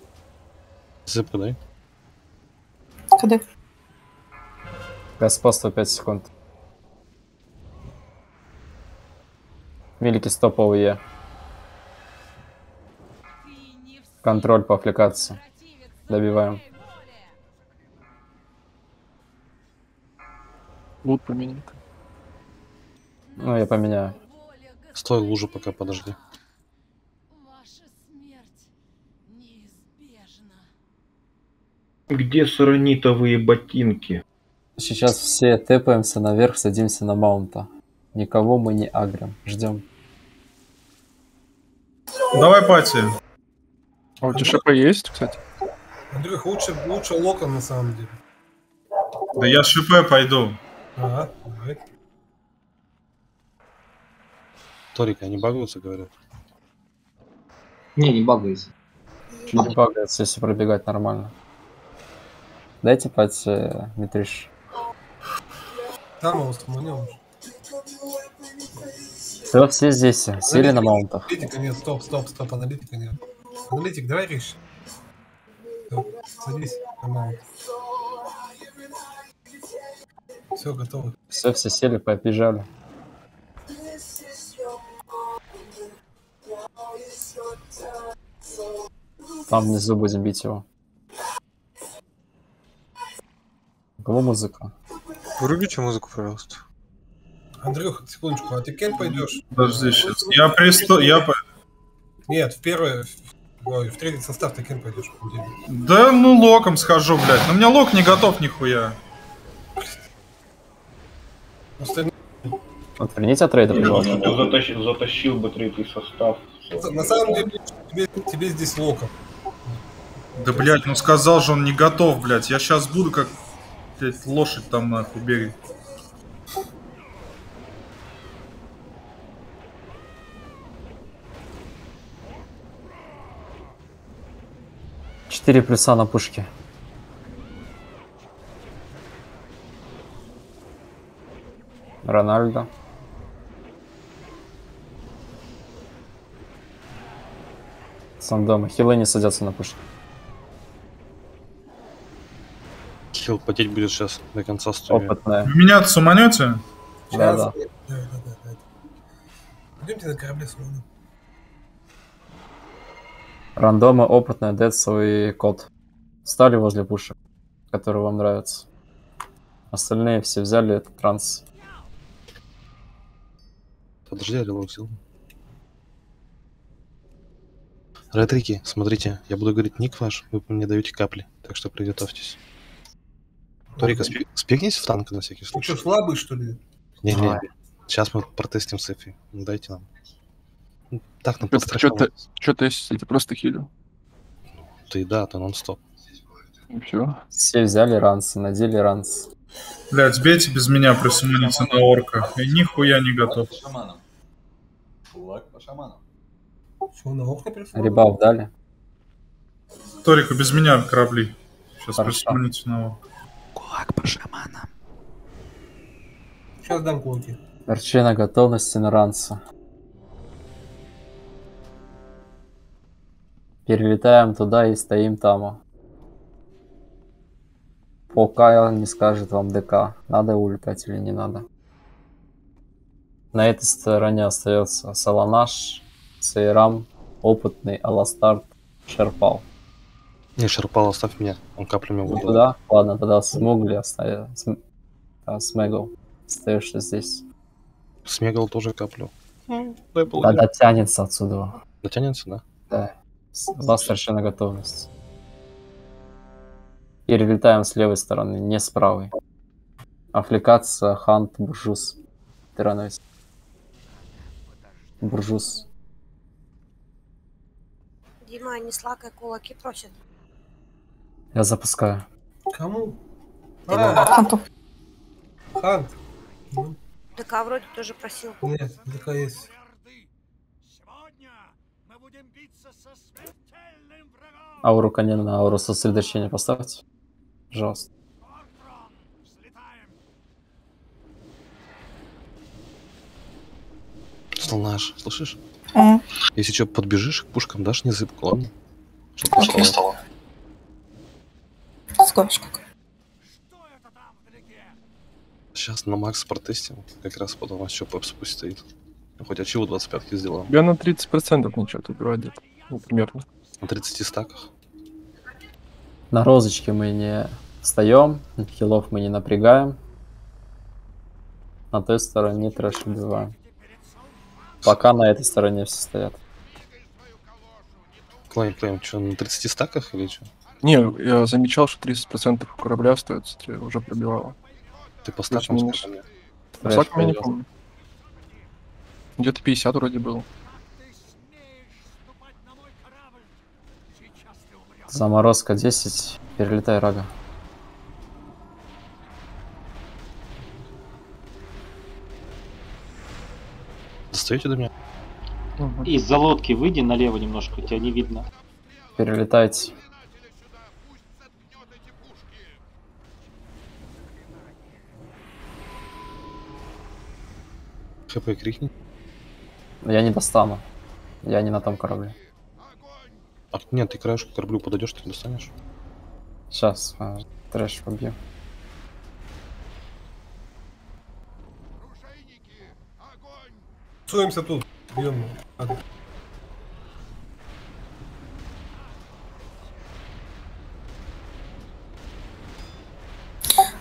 Зэпка дай. КД. Госпо 105 секунд. Великий стоповый Контроль по аппликации. Добиваем. Лут поменять. Ну, я поменяю. Стой, лужу пока подожди. Где саранитовые ботинки? Сейчас все тэпаемся наверх, садимся на маунта. Никого мы не агрим. Ждем. Давай пати. А у тебя ШП есть, кстати? Андрюх, лучше, лучше локон на самом деле. Да я ШП пойду. Ага, давай. Торик, они багаются, говорят. Не, не багается. Не багается, если пробегать нормально. Дайте пать э, Митриш. Там его скоманем. Все, все здесь. Сели на маунтах. Аналитика нет, стоп, стоп, стоп, аналитика нет. Аналитик, давай. Всё, Садись маунт. Все, готово. Все, все сели, побежали. Там внизу будем бить его. Кого музыка? Врубите музыку, пожалуйста. Андрюх, секундочку, а ты кем пойдешь? Подожди сейчас. Я присто... Я... по- Нет, в первый, ой, в третий состав ты кем пойдешь? Да ну локом схожу, блядь. Но у меня лок не готов нихуя. Отверните от рейда, пожалуйста. Затащил, затащил бы третий состав. На самом деле, тебе, тебе здесь локом. Да, блядь, ну сказал же он не готов, блядь. Я сейчас буду как, блядь, лошадь там нахуй бегать. Четыре плюса на пушке. Рональдо. Сандома. Хилы не садятся на пушке. Хил потеть будет сейчас до конца строя. Опытная. Меня суманете? Да, да. Да, да, да, да. Пойдемте на корабле с. Рандомы, опытная, Децл и Кот. Стали возле пушек, которые вам нравятся. Остальные все взяли этот транс. Подожди, я релог сделал. Ретрики, смотрите, я буду говорить ник ваш, вы мне даете капли, так что приготовьтесь. Торика, спи- спикнись в танк на всякий Ты случай. что, слабый, что ли? Не, не, Давай. сейчас мы протестим с Эфи. Ну, Дайте нам. Так, нам Что-то, что-то, если ты просто хилю. Ты да, то нон-стоп. И все. Все взяли рансы, надели ранс. Блядь, сбейте без меня, присуманите на орка. И нихуя не готов. По шаманам. Кулак по пришел? Ребаф дали. Торику, без меня корабли. Сейчас присуманите на орка. Кулак по шаманам. Сейчас дам кулаки. Причина готовности на ранса. Перелетаем туда и стоим там. Пока не скажет вам ДК, надо улетать или не надо. На этой стороне остается Саланаш, Сейрам, Опытный, Аластарт, Шерпал. Не, Шерпал, оставь меня. Он каплями Ну, воду. туда? Ладно, тогда Смугли оставим. См... а, Смегл. Остаешься здесь. Смегал тоже каплю. Да дотянется отсюда. Дотянется, да? Да. Вас совершенно готовность. Перелетаем с левой стороны, не с правой. Аффликация, хант, буржус. Тирановец. Буржус. Дима, не слакай, кулаки просят. Я запускаю. Кому? А, Ханту. Хант. ДК вроде тоже просил. Нет, ДК есть. Ауру коня на ауру сосредоточения поставьте. Пожалуйста. Слонаш, слышишь? М. Если что, подбежишь к пушкам, дашь незыбку, ладно? Чтоб не Окей. вставал. Скажешь как. Сейчас на макс протестим, как раз потом у нас еще пепс пусть стоит. Хоть ачиву 25 сделаем. Я на 30% начал убивать где-то. Ну, примерно. На 30 стаках. На розочке мы не встаем, хилов мы не напрягаем. На той стороне трэш убиваем. Пока на этой стороне все стоят. Клейм, клейм, что, на 30 стаках или что? Не, я замечал, что 30% у корабля остается, тебе уже пробивало. Ты по стакам Плюс-минус. скажи мне. По стакам я не помню. Где-то 50 вроде был. Заморозка 10, перелетай рага. Достаете до меня? Из-за лодки выйди налево немножко, тебя не видно. Перелетайте. ХП крикни. Я не достану. Я не на том корабле. А, нет, ты краешку к кораблю подойдешь, ты достанешь. Сейчас, трэш побью. Суемся тут. Бьем.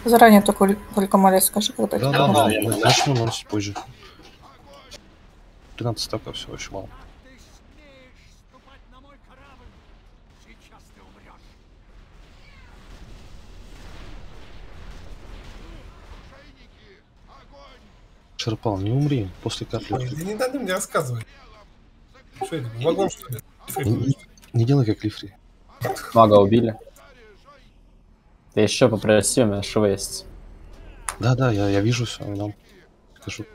Заранее только, только Мария скажи, когда Да, тебе да, да, начну наносить позже. 13 стаков всего очень мало. Шерпал, не умри после капли. Да не надо мне рассказывать. Что это, вагон что ли? Не, не делай как Лифри. Мага убили. Ты еще попроси, у меня ШВ есть. Да, да, я, я вижу все, я вам скажу.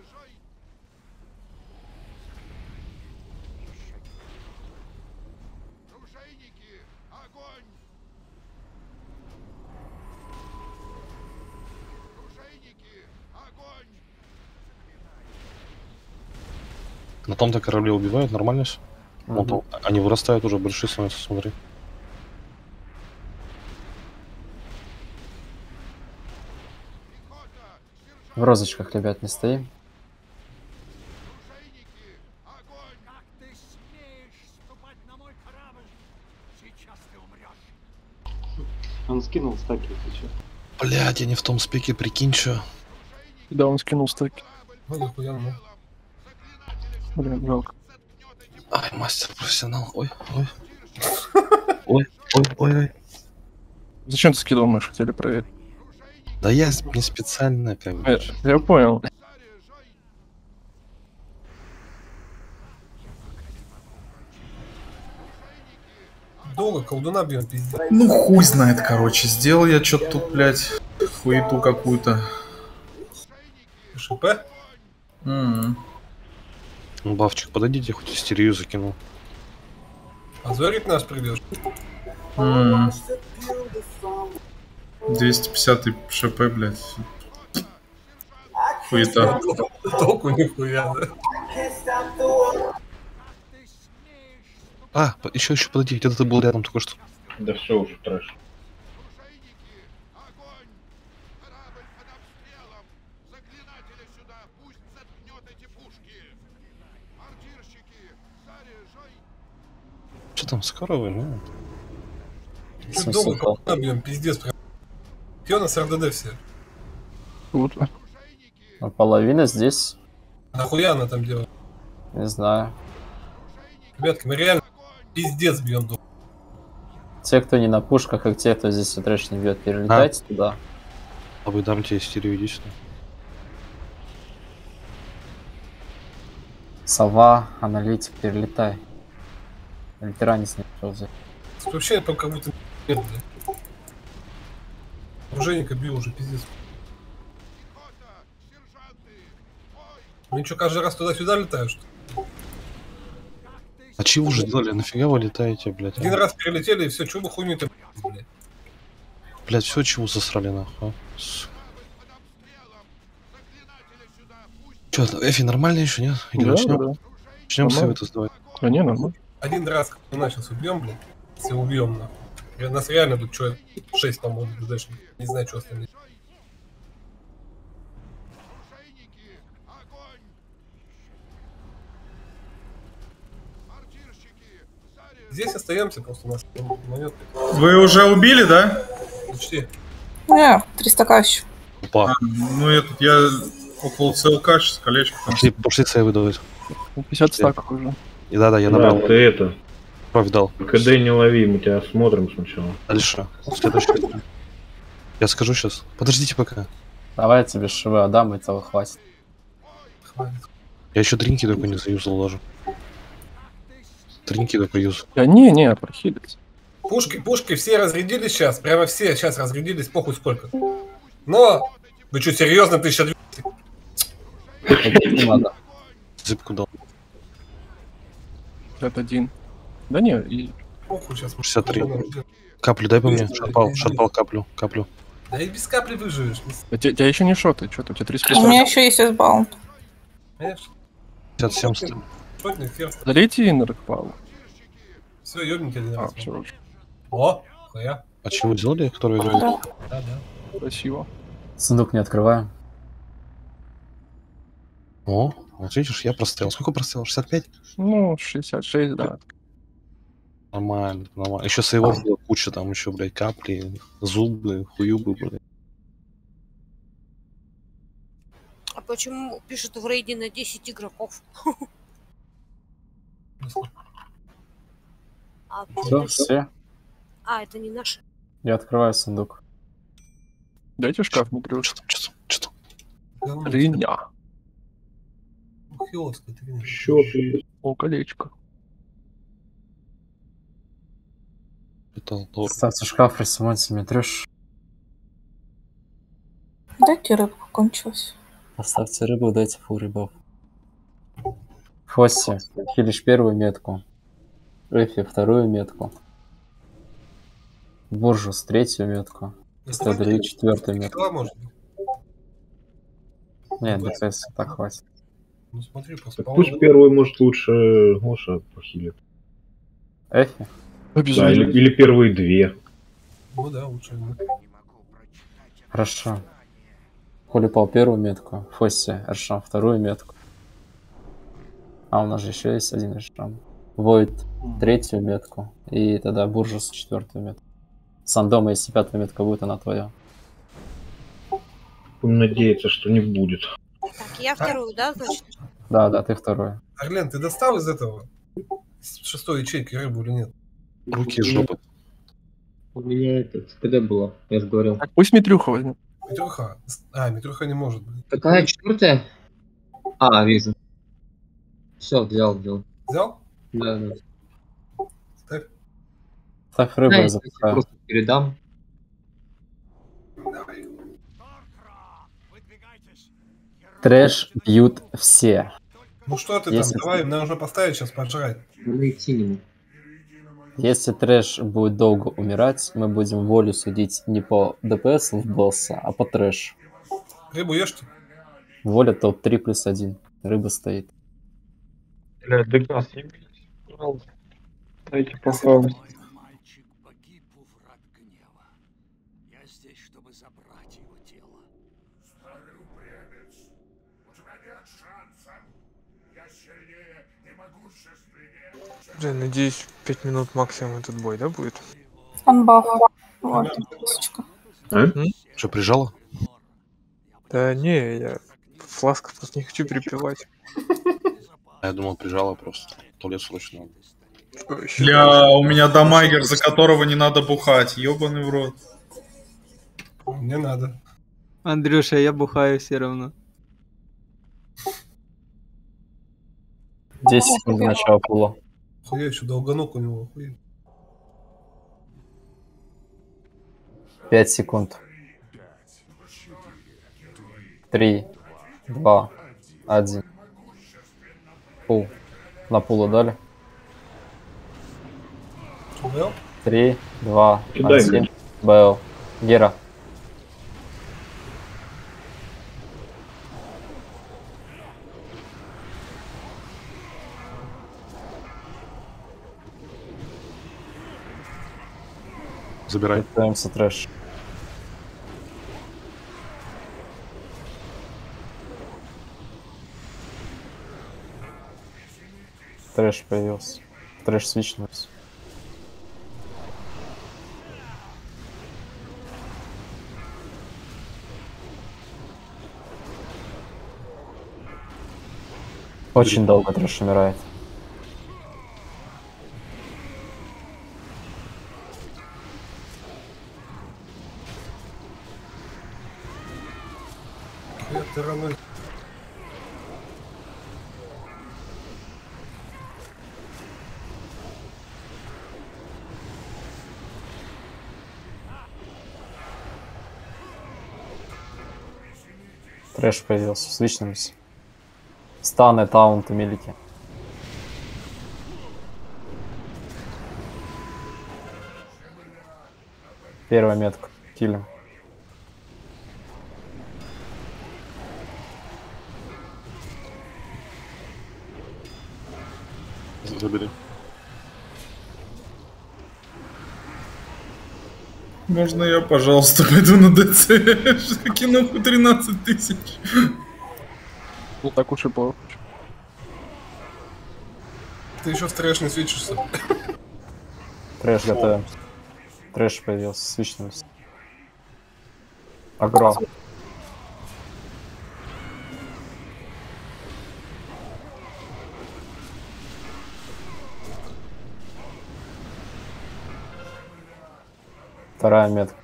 На том-то корабле убивают, нормально все? Мгм. там, они вырастают уже, большие становятся, смотри. В розочках, ребят, не стоим. Он скинул стаки, если что. Блять, я не в том спеке, прикинь, чё. Да, он скинул стаки. Ну, ну. Блин, жалко. Ай, мастер профессионал. Ой, ой. Ой, ой, ой, ой. Зачем ты скидывал, мы же хотели проверить? Да я не специально, как бы. Э, Я понял. Долго колдуна бьем, пиздец. Ну хуй знает, короче. Сделал я что-то тут, блядь, хуету какую-то. ШП? М. Ну, Бавчик, подойдите, хоть истерию закинул. А Зорик нас придешь. М. 250 ШП, блядь. Хуета. Толку нихуя, да? А, еще, еще подойди, где-то ты был рядом только что. Да все уже трэш. Там, скоро вы, ну? Долго бьем, пиздец. Где у нас РДД все? Тут. А половина здесь, Нахуя она там делает? не знаю. Ребятки, мы реально пиздец бьем долго. Те, кто не на пушках, и те, кто здесь трэш не бьет, перелетайте туда. А вы дам тебе истерию, иди сюда. Сова, аналитик, перелетай. С ним взять. Вообще там как будто. Оружейника бил уже, пиздец. Ну что, каждый раз туда-сюда летаешь? что? А чего же делали? Нафига вы летаете, блядь? Один раз перелетели и все, что вы хуйню то блядь. Блядь, все чего засрали нахуй, а? Че, Эфи, нормально еще, нет? Или Да, начнем? да, да. Начнем Нормально. советы сдавать. Да не, нормально. Один раз начался убьем, блин. Все убьем, нахуй. Нас реально тут человек 6, по-моему, дальше. Не знаю, что остальные. Здесь остаемся, просто у нас. Вы уже убили, да? Почти. Не, 300 к еще. Опа. А, ну, я тут я около ЦЛК сейчас колечко. Там. Пошли, пошли цей выдавать. Ну, 50 стаков уже. И да, да, я Да, набрал. ты это. Кровь дал. КД не лови, мы тебя смотрим сначала. Дальше. Следующий. Я скажу сейчас. Подождите пока. Давай я тебе шивы отдам, и того хватит. Я еще дринки только не заюзал даже. Дринки только юз. Да не, не, прохилец. Пушки, пушки все разрядились сейчас. Прямо все сейчас разрядились, похуй сколько. Но, вы что, серьезно, 1200? Не надо. Зипку дал. 51. Да не, и... Похуй сейчас. 63. Каплю дай по мне. Шарпал, шарпал каплю, каплю. Да и без капли выживешь. У тебя, тебя еще не шоты, что-то, у тебя 35. У меня еще есть. Конечно. 57 стал. Сотни ферст. Залейте инер к Павлу. Все, ёбненько один А, раз. все, О, хуя. А чего сделали, который играл? Да. Да, да. красиво. Сундук не открываем. О, вот видишь, я простоял. Сколько простоял? 65? Ну, 66, да. Нормально, нормально. Еще сейвов было куча, там еще, блядь, капли, зубы, хуюбы, блядь. А почему пишут в рейде на 10 игроков? А, Все, все. а, это не наши. Я открываю сундук. Дайте шкаф, не крюш. Что, что? Хиловская, ты О, колечко. Это лор. Ставьте шкаф, рисуйте мне трэш. Дайте рыбку кончилась. Поставьте рыбу, дайте full рыбов. Фосси, хилишь первую метку. Эфи вторую метку. Буржус третью метку. Стадри четвертую метку. Нет, ДПС так хватит. Ну смотри, Так пусть первый, может, лучше Гоша похилит. Эфи? Да, или, или первые две. Ну да, лучше. ну. Хорошо. Холипал первую метку, Фосси Эршам вторую метку. А у нас же еще есть один Эршам. Войд третью метку. И тогда Буржус четвертую метку. Сандома, если пятая метка будет, она твоя. Будем надеяться, что не будет. Так, я вторую, да, значит? Да, да, ты вторую. Орлен, ты достал из этого? Из шестой ячейки рыбу или нет? Руки, жопы. У меня это КД было, я же говорил. Так, пусть Митрюха возьмет. Митруха. А, Митруха не может быть. Какая четвертая? А, вижу. Все, взял, взял. Взял? Да, да. Так. Ставь рыбу, Да, я просто передам. Трэш бьют все. Ну что ты Если- там, давай, нам нужно поставить сейчас пожрать. Надо идти нему. Если трэш будет долго умирать, мы будем волю судить не по ДПС в босса, а по трэш. Рыбу ешьте. Воля топ-3 плюс 1. Рыба стоит. Бля, ДК пожалуйста. Дайте похавать. Блин, надеюсь, 5 минут максимум этот бой, да, будет? Анбаф. Вот, косточка. Что, прижало? Да не, я фласка просто не хочу перепивать. А я думал, прижало просто. Туалет срочно. Бля, у меня дамагер, за которого не надо бухать. Ёбаный в рот. Не надо. Андрюша, я бухаю все равно. 10 секунд до начала пула. Хуя еще долгонок у него. 5 секунд. 3, 2, 1. Пул. На пулу дали. Бэл? 3, 2, Кидай 1. мне. Бэл. Гера. Забирай. Пытаемся трэш. Трэш появился. Трэш свичнулся. Очень долго трэш умирает. Трэш появился с личным. Станы, таунты, милики. Первая метка. Килим. Забери. Можно я, пожалуйста, пойду на ДЦ? (laughs) Киноху 13 тысяч. Ну так уж и плохо. Ты еще в трэш не свечишься. Трэш готовим. Трэш появился с личным. Агро. Вторая метка.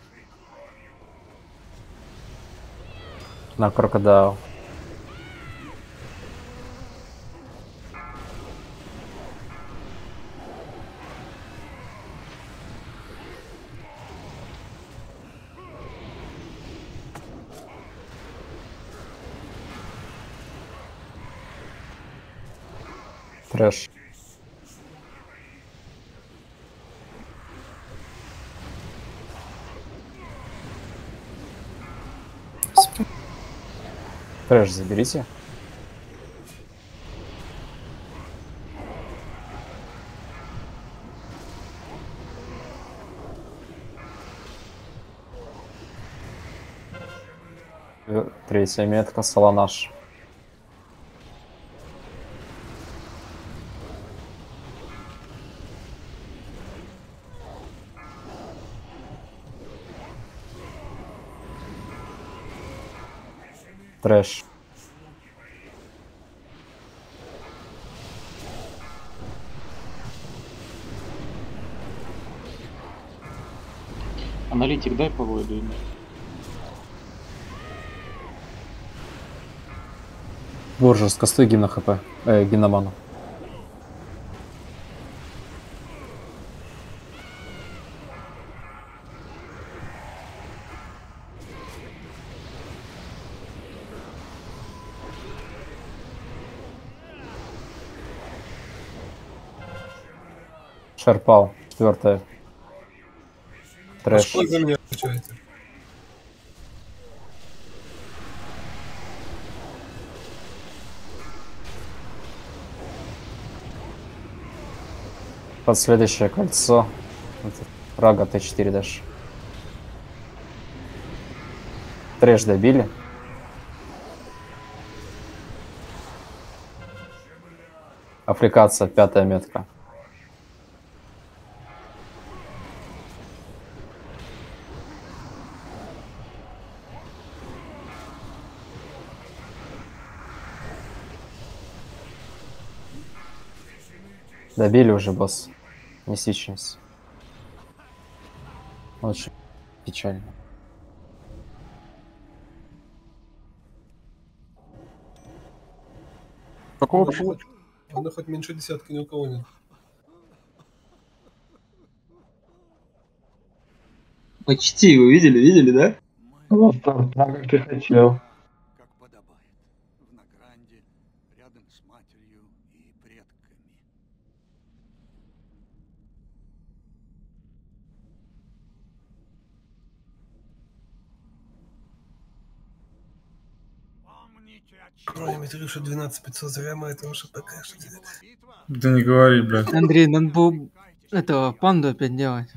На крокодайл. Трэш. Трэш заберите. Э, Третья метка Солонаш. Трэш. Аналитик дай по воду ему. Боржес, кастуй гимна хп. Э, гимноману. Шарпал. Четвертая. А Трэш. что за меня отвечаете? Под следующее кольцо. Рага Т4 дашь. Трэш добили. Аппликация, пятая метка. Добили уже, босс. Не свечимся. Очень печально. Какого Она хоть- Она хоть меньше десятки ни у кого нет. Почти, вы видели, видели, да? Вот так, так, как ты хотел. Ой, Митрюша 12 500 зря мы это уже что Да не говори, блядь. Андрей, надо было этого панду опять делать.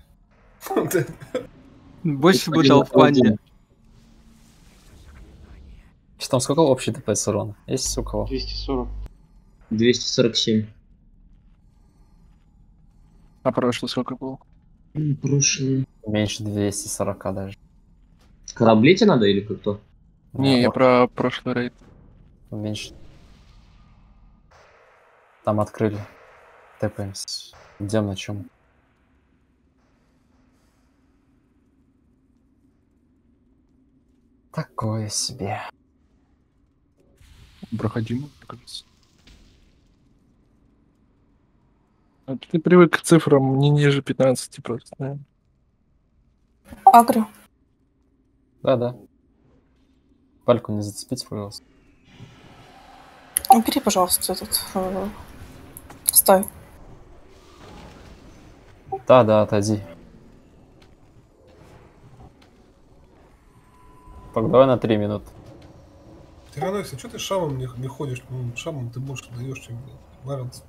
Больше бы дал в панде. Что там, сколько общий ДПС урона? Есть у кого? 240. 247. А прошлый сколько был? Прошлый. Меньше 240 даже. Корабли тебе надо или кто? Не, я про прошлый рейд. Меньше. Там открыли. Тэпаемся. Идем на чем? Такое себе. Проходимо, мне кажется. А ты привык к цифрам не ниже 15 просто, наверное. Агрю. Да-да. Пальку не зацепить, пожалуйста. Бери, пожалуйста, этот э, стай. Да-да, отойди. Так, давай на 3 минуты. Тиранойс, а что ты шамом не, не ходишь? Ну, шамом ты больше даешь, чем Баренц.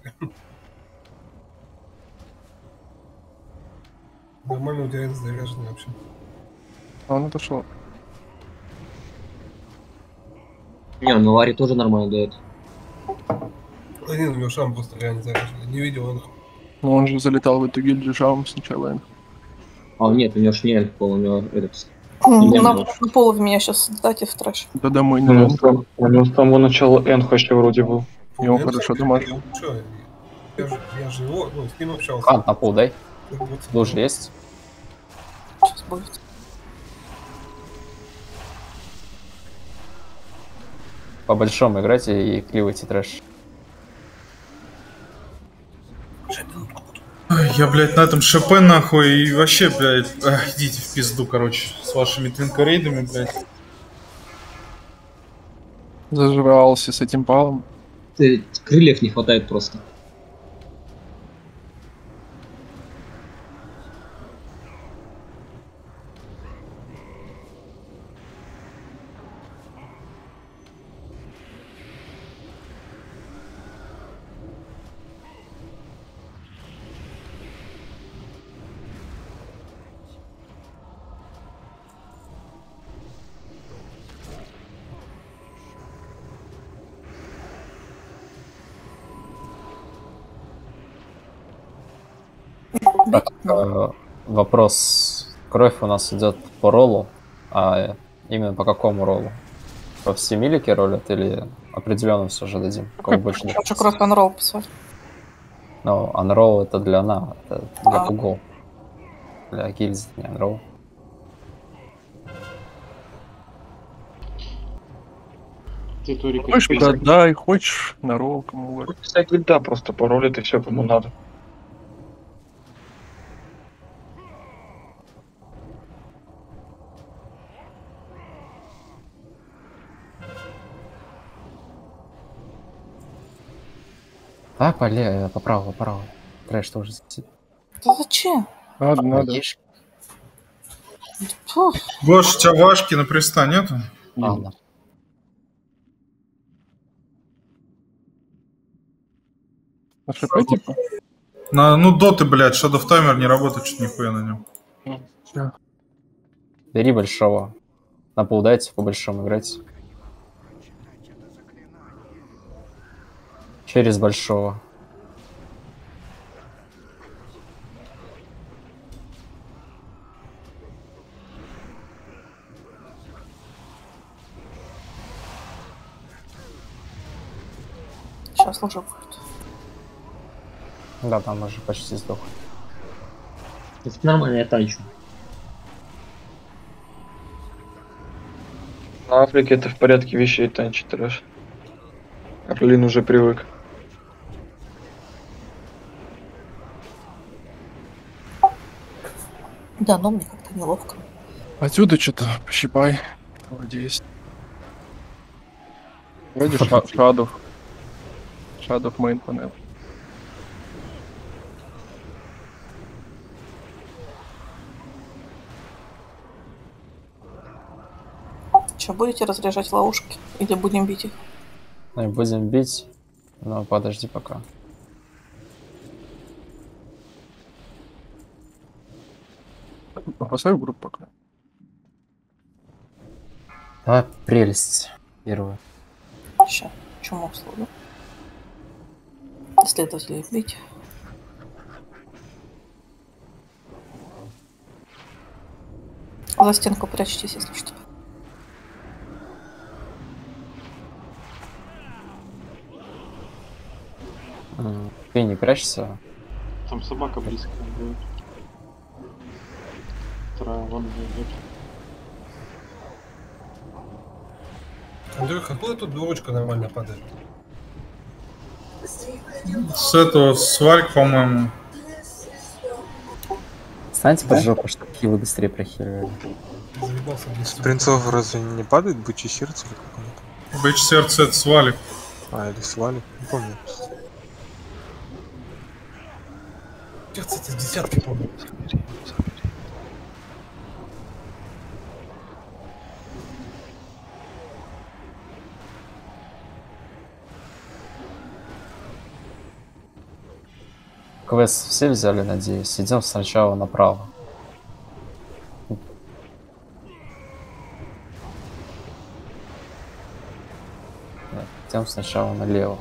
Нормально у тебя это заряженный вообще. А он отошел. Не, ну Ларри тоже нормально дает. Да нет, у него шам просто реально заряженный. Не видел он. Но он же залетал в эту гильдию шамом сначала. им. А, нет, у него ж не эльф был, у него этот... На, пол в меня сейчас дайте в трэш. Да домой не У него, надо. у него с самого начала Энх еще вроде был. И он хорошо. Че, я же, я же его, ну, с ним общался. Хант на пол дай. Луж есть? Сейчас будет. По большому играйте и кливайте трэш. Ай, Я, блядь, на этом ШП нахуй и вообще, блядь, ах, идите в пизду, короче, с вашими твинкорейдами, блядь. Зажрался с этим палом. Ты, крыльев не хватает просто. Э, вопрос. Кровь у нас идет по роллу, а именно по какому роллу? По всемилике ролят или определенно все же дадим? Кого больше не Хочу кровь анролл писать. Ну, unroll это для на, это для А. пугов. Для гильдии, не. Ты, Турик, Хочешь, продай, хочешь, на ролл, кому. Кстати, да, просто паролит и все, кому надо. А, поле, поправо, поправо. Трэш тоже зацепи. Да зачем? Надо, надо. Гош, у тебя вашки на приста нету? Ладно. На ШП, типа? На, ну, доты, блядь, Shadow Timer не работает, что-то нихуя на нем. Бери большого. На пол дайте, по большому играть. Через большого. Сейчас лучше будет. Да, там уже почти сдох. Это нормально, я танчу. На Африке это в порядке вещей танчит трэш. Орлин уже привык. Да, но мне как-то неловко. Отсюда что-то пощипай. Вроде есть. Вроде ша- шадов. Шадов мейн панел. Че, будете разряжать ловушки? Или будем бить их? И будем бить. Но подожди пока. Поставь группу пока. Давай прелесть первую. Сейчас, чуму словно. Исследователей бить. За стенку прячьтесь, если что. Ты не прячься. Там собака близко будет. Вторая вон идет. Андрюха, откуда тут двуручка нормально падает? С этого, с Вальк, по-моему. Станьте под жопу, чтобы хилы быстрее без С принцов разве не падает бычье сердце или как оно? Бэч сердце это с Валик. А, или свали? Не помню. Сердце это с десятки, помню. Квест все взяли, надеюсь. Идем сначала направо. Идем сначала налево.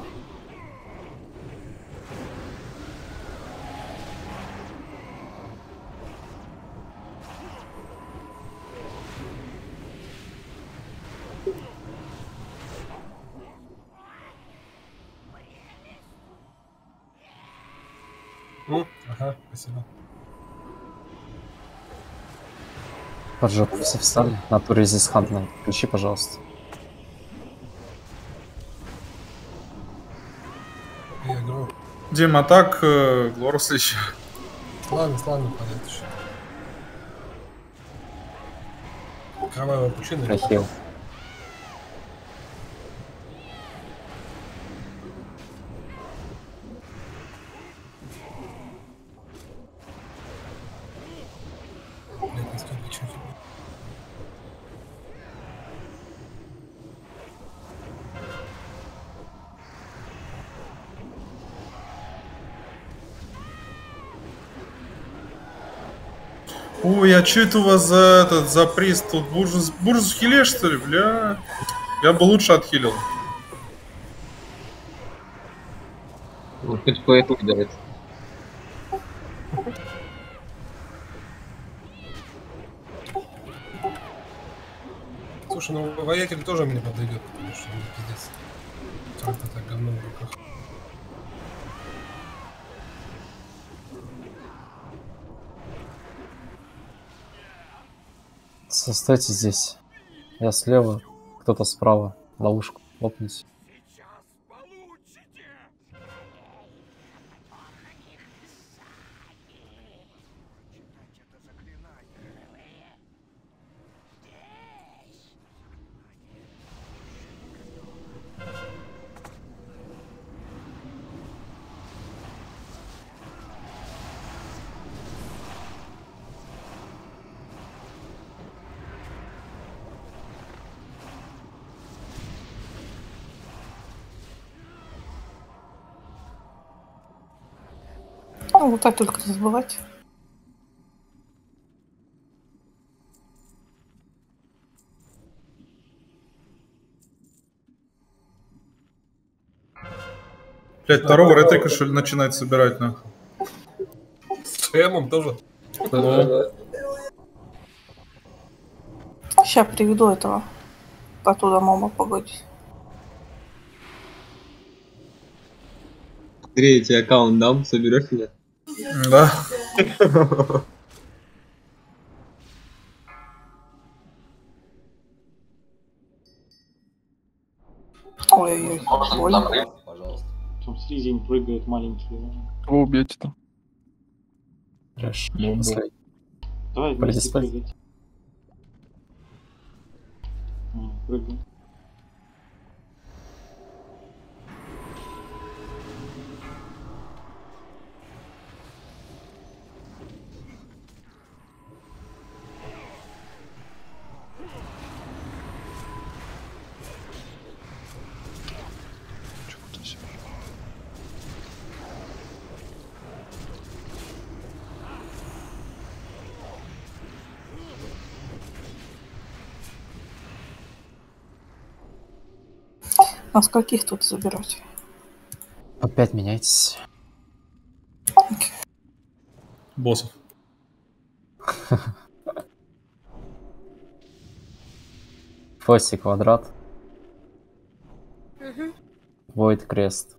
Под жопу все встали. На туре здесь хантна. Включи, пожалуйста. Дима, а так, э, Глорус еще. Ладно, падает еще. Кровавая пучина. Прохил. Что это у вас за этот, за приз тут? Буржус, Буржус хилеш, что ли, бля? Я бы лучше отхилил. Ну, хоть поэтому дает. Слушай, ну воятель тоже мне подойдет, потому что ну, пиздец. Так говно в руках. Стойте здесь. Я слева, кто-то справа. Ловушку лопните. Ну, вот так только не забывать. Блять, второго ретрика, что ли, начинает собирать, нахуй? С Эмом тоже. Ну, Сейчас приведу этого. Оттуда мама погодить. Тебе аккаунт дам, соберешь меня? Да. Ой-ой-ой, больно. Пожалуйста. Там слизень прыгает маленький. Кого убьете там? Трэш. Ну. Давай вместе прыгать. М, А с каких тут забирать? Опять меняйтесь. Боссов. (laughs) Фосси квадрат. Войд крест.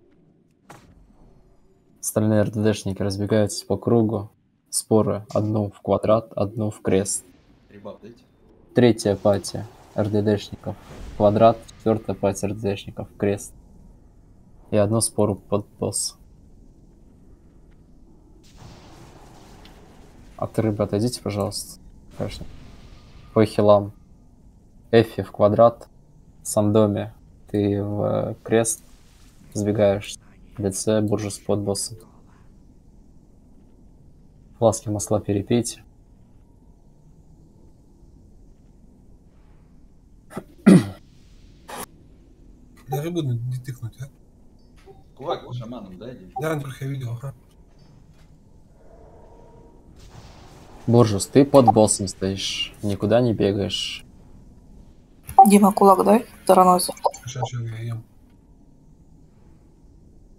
Остальные РДДшники разбегаются по кругу. Споры одну в квадрат, одну в крест. Третья пати РДДшников квадрат, четвертая пати РДДшников крест. И одну спору под босс. А ты, ребята, идите, пожалуйста. Конечно. По хилам. Эфи в квадрат, Сандоме ты в э, крест сбегаешь. ДЦ, Буржес под боссом. Фласки масла перепейте. Да рыбу не тыкнуть, а? Кулак по шаманам, да, иди? Да, Андрюх, я видел, ага. Буржус, ты под боссом стоишь, никуда не бегаешь. Дима, кулак дай, таранозе. Сейчас, сейчас я ем.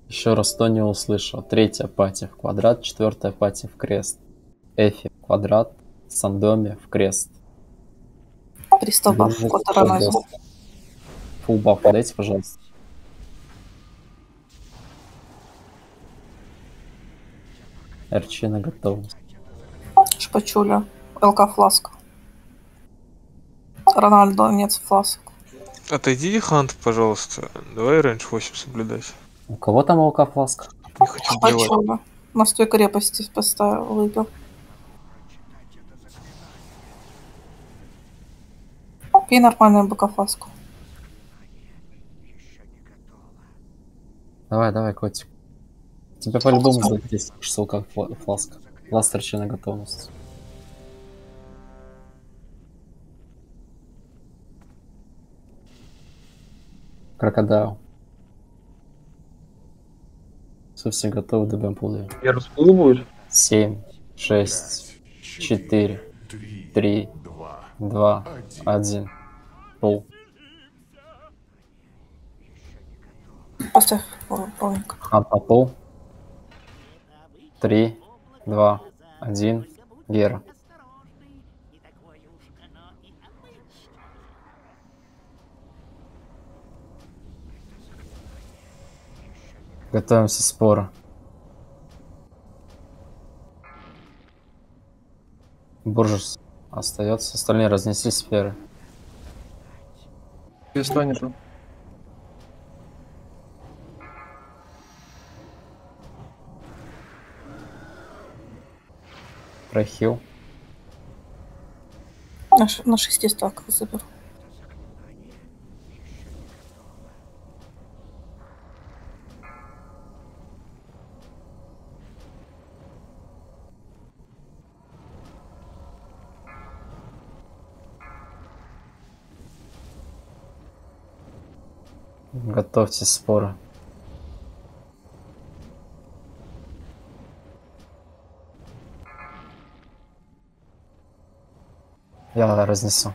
Еще раз то не услышал. Третья пати в квадрат, четвертая пати в крест. Эфи в квадрат, Сандоме в крест. Приступа, Буржус под Фулл баф дайте, пожалуйста. РЧ на готовность. Шпачуля. ЛК фласк. Рональдо, нет фласк. Отойди, Хант, пожалуйста. Давай раньше 8 соблюдать. У кого там ЛК фласка? Не хочу. Шпачуля. Настой крепости поставил, выпил. Пей нормальную БК Давай, давай, котик. Тебя по-любому сдать здесь как фласка. Ластер на готовность. Крокодайл. Все, все готовы, добьем пулы. Я распул будет? Семь, шесть, четыре, три, два, один. Пул. Поставь Хант на пол. Три, два, один. Гера. Готовимся спора. Буржус остается, остальные разнесли сферы. Креста Прохил. На, на шести стаках заберу. Готовьте споры. Я разнесу.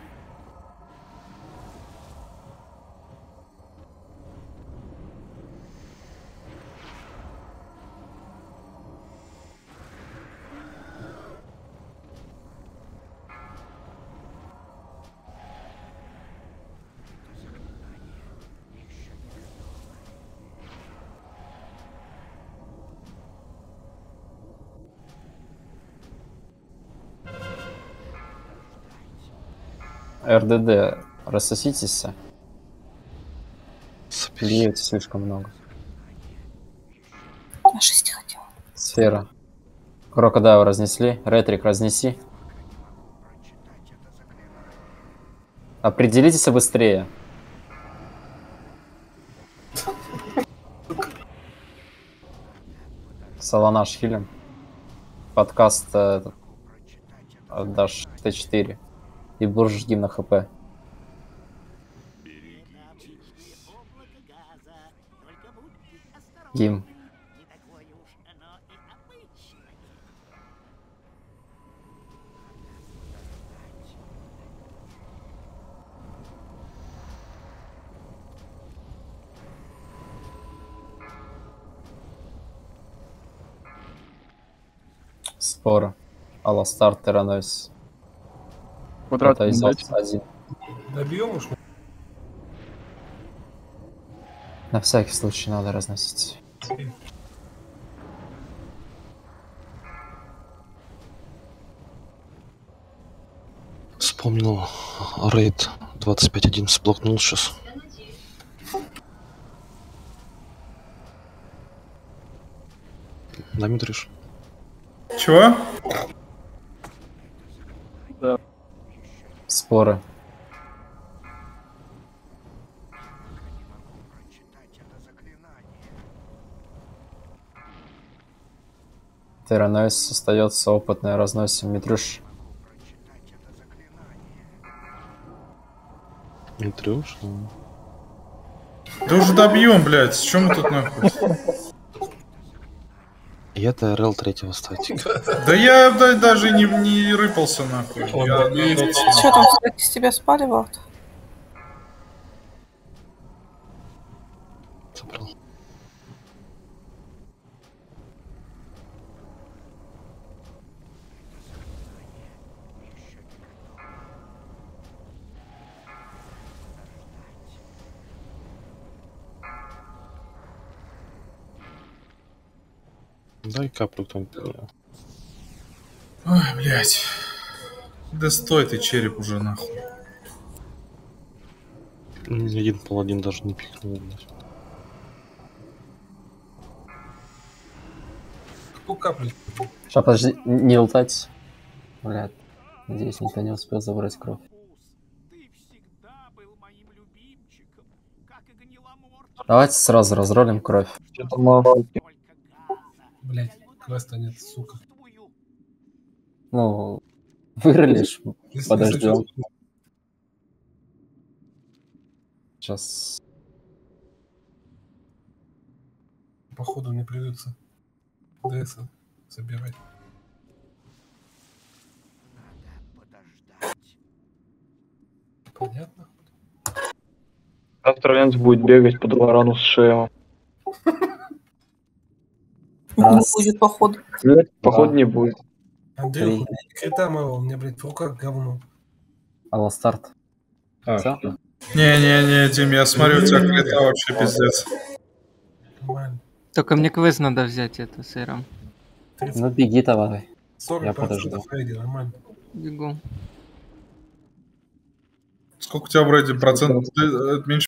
РДД, рассоситесь. Льете слишком много. На шести хотел. Сфера. Крокодайл разнесли. Ретрик разнеси. Определитесь быстрее. Саланаш Хилем. Подкаст э, этот, Даш Т4. И бурж ждим на хп. Гим. Спора. Аластар Теранойс квадрат. Это один. Добьем уж. На всякий случай надо разносить. Вспомнил рейд 25.1 сплотнул сейчас. Да, Митриш? Чего? Споры. Терранойс остается опытный, разносим Митрюш. Митрюш? Да уже добьем, блядь. С чем мы тут нахуй? Я-то РЛ третьего статика. (laughs) Да я да, даже не, не рыпался нахуй. Что там, кстати, с тебя спали, каплю там. Ой, блядь. Да стой ты, череп уже нахуй. Ни один паладин даже не пикнул, блядь. Какую каплю? Сейчас, подожди, не лутать. Блядь. Надеюсь, никто не успел забрать кровь. Давайте сразу разролим кровь. Что-то мало. Квеста нет, сука. Ну, выролишь, Если- подождем. если Сейчас. Походу не придется ДС собирать. Понятно. Австралианец будет бегать по дворану с шеем. (laughs) Не будет, походу. Нет, походу не будет. Андрюха, крита моего, у меня, блядь, в руках говно. Алла старт. А. Не-не-не, Дим, я смотрю, у тебя клета вообще пиздец. Нормально. Только мне квест надо взять это с Эром. Ну беги давай. 40% Я подожду. Фредди, нормально. Бегу. Сколько у тебя вроде процент? Ты, э, меньше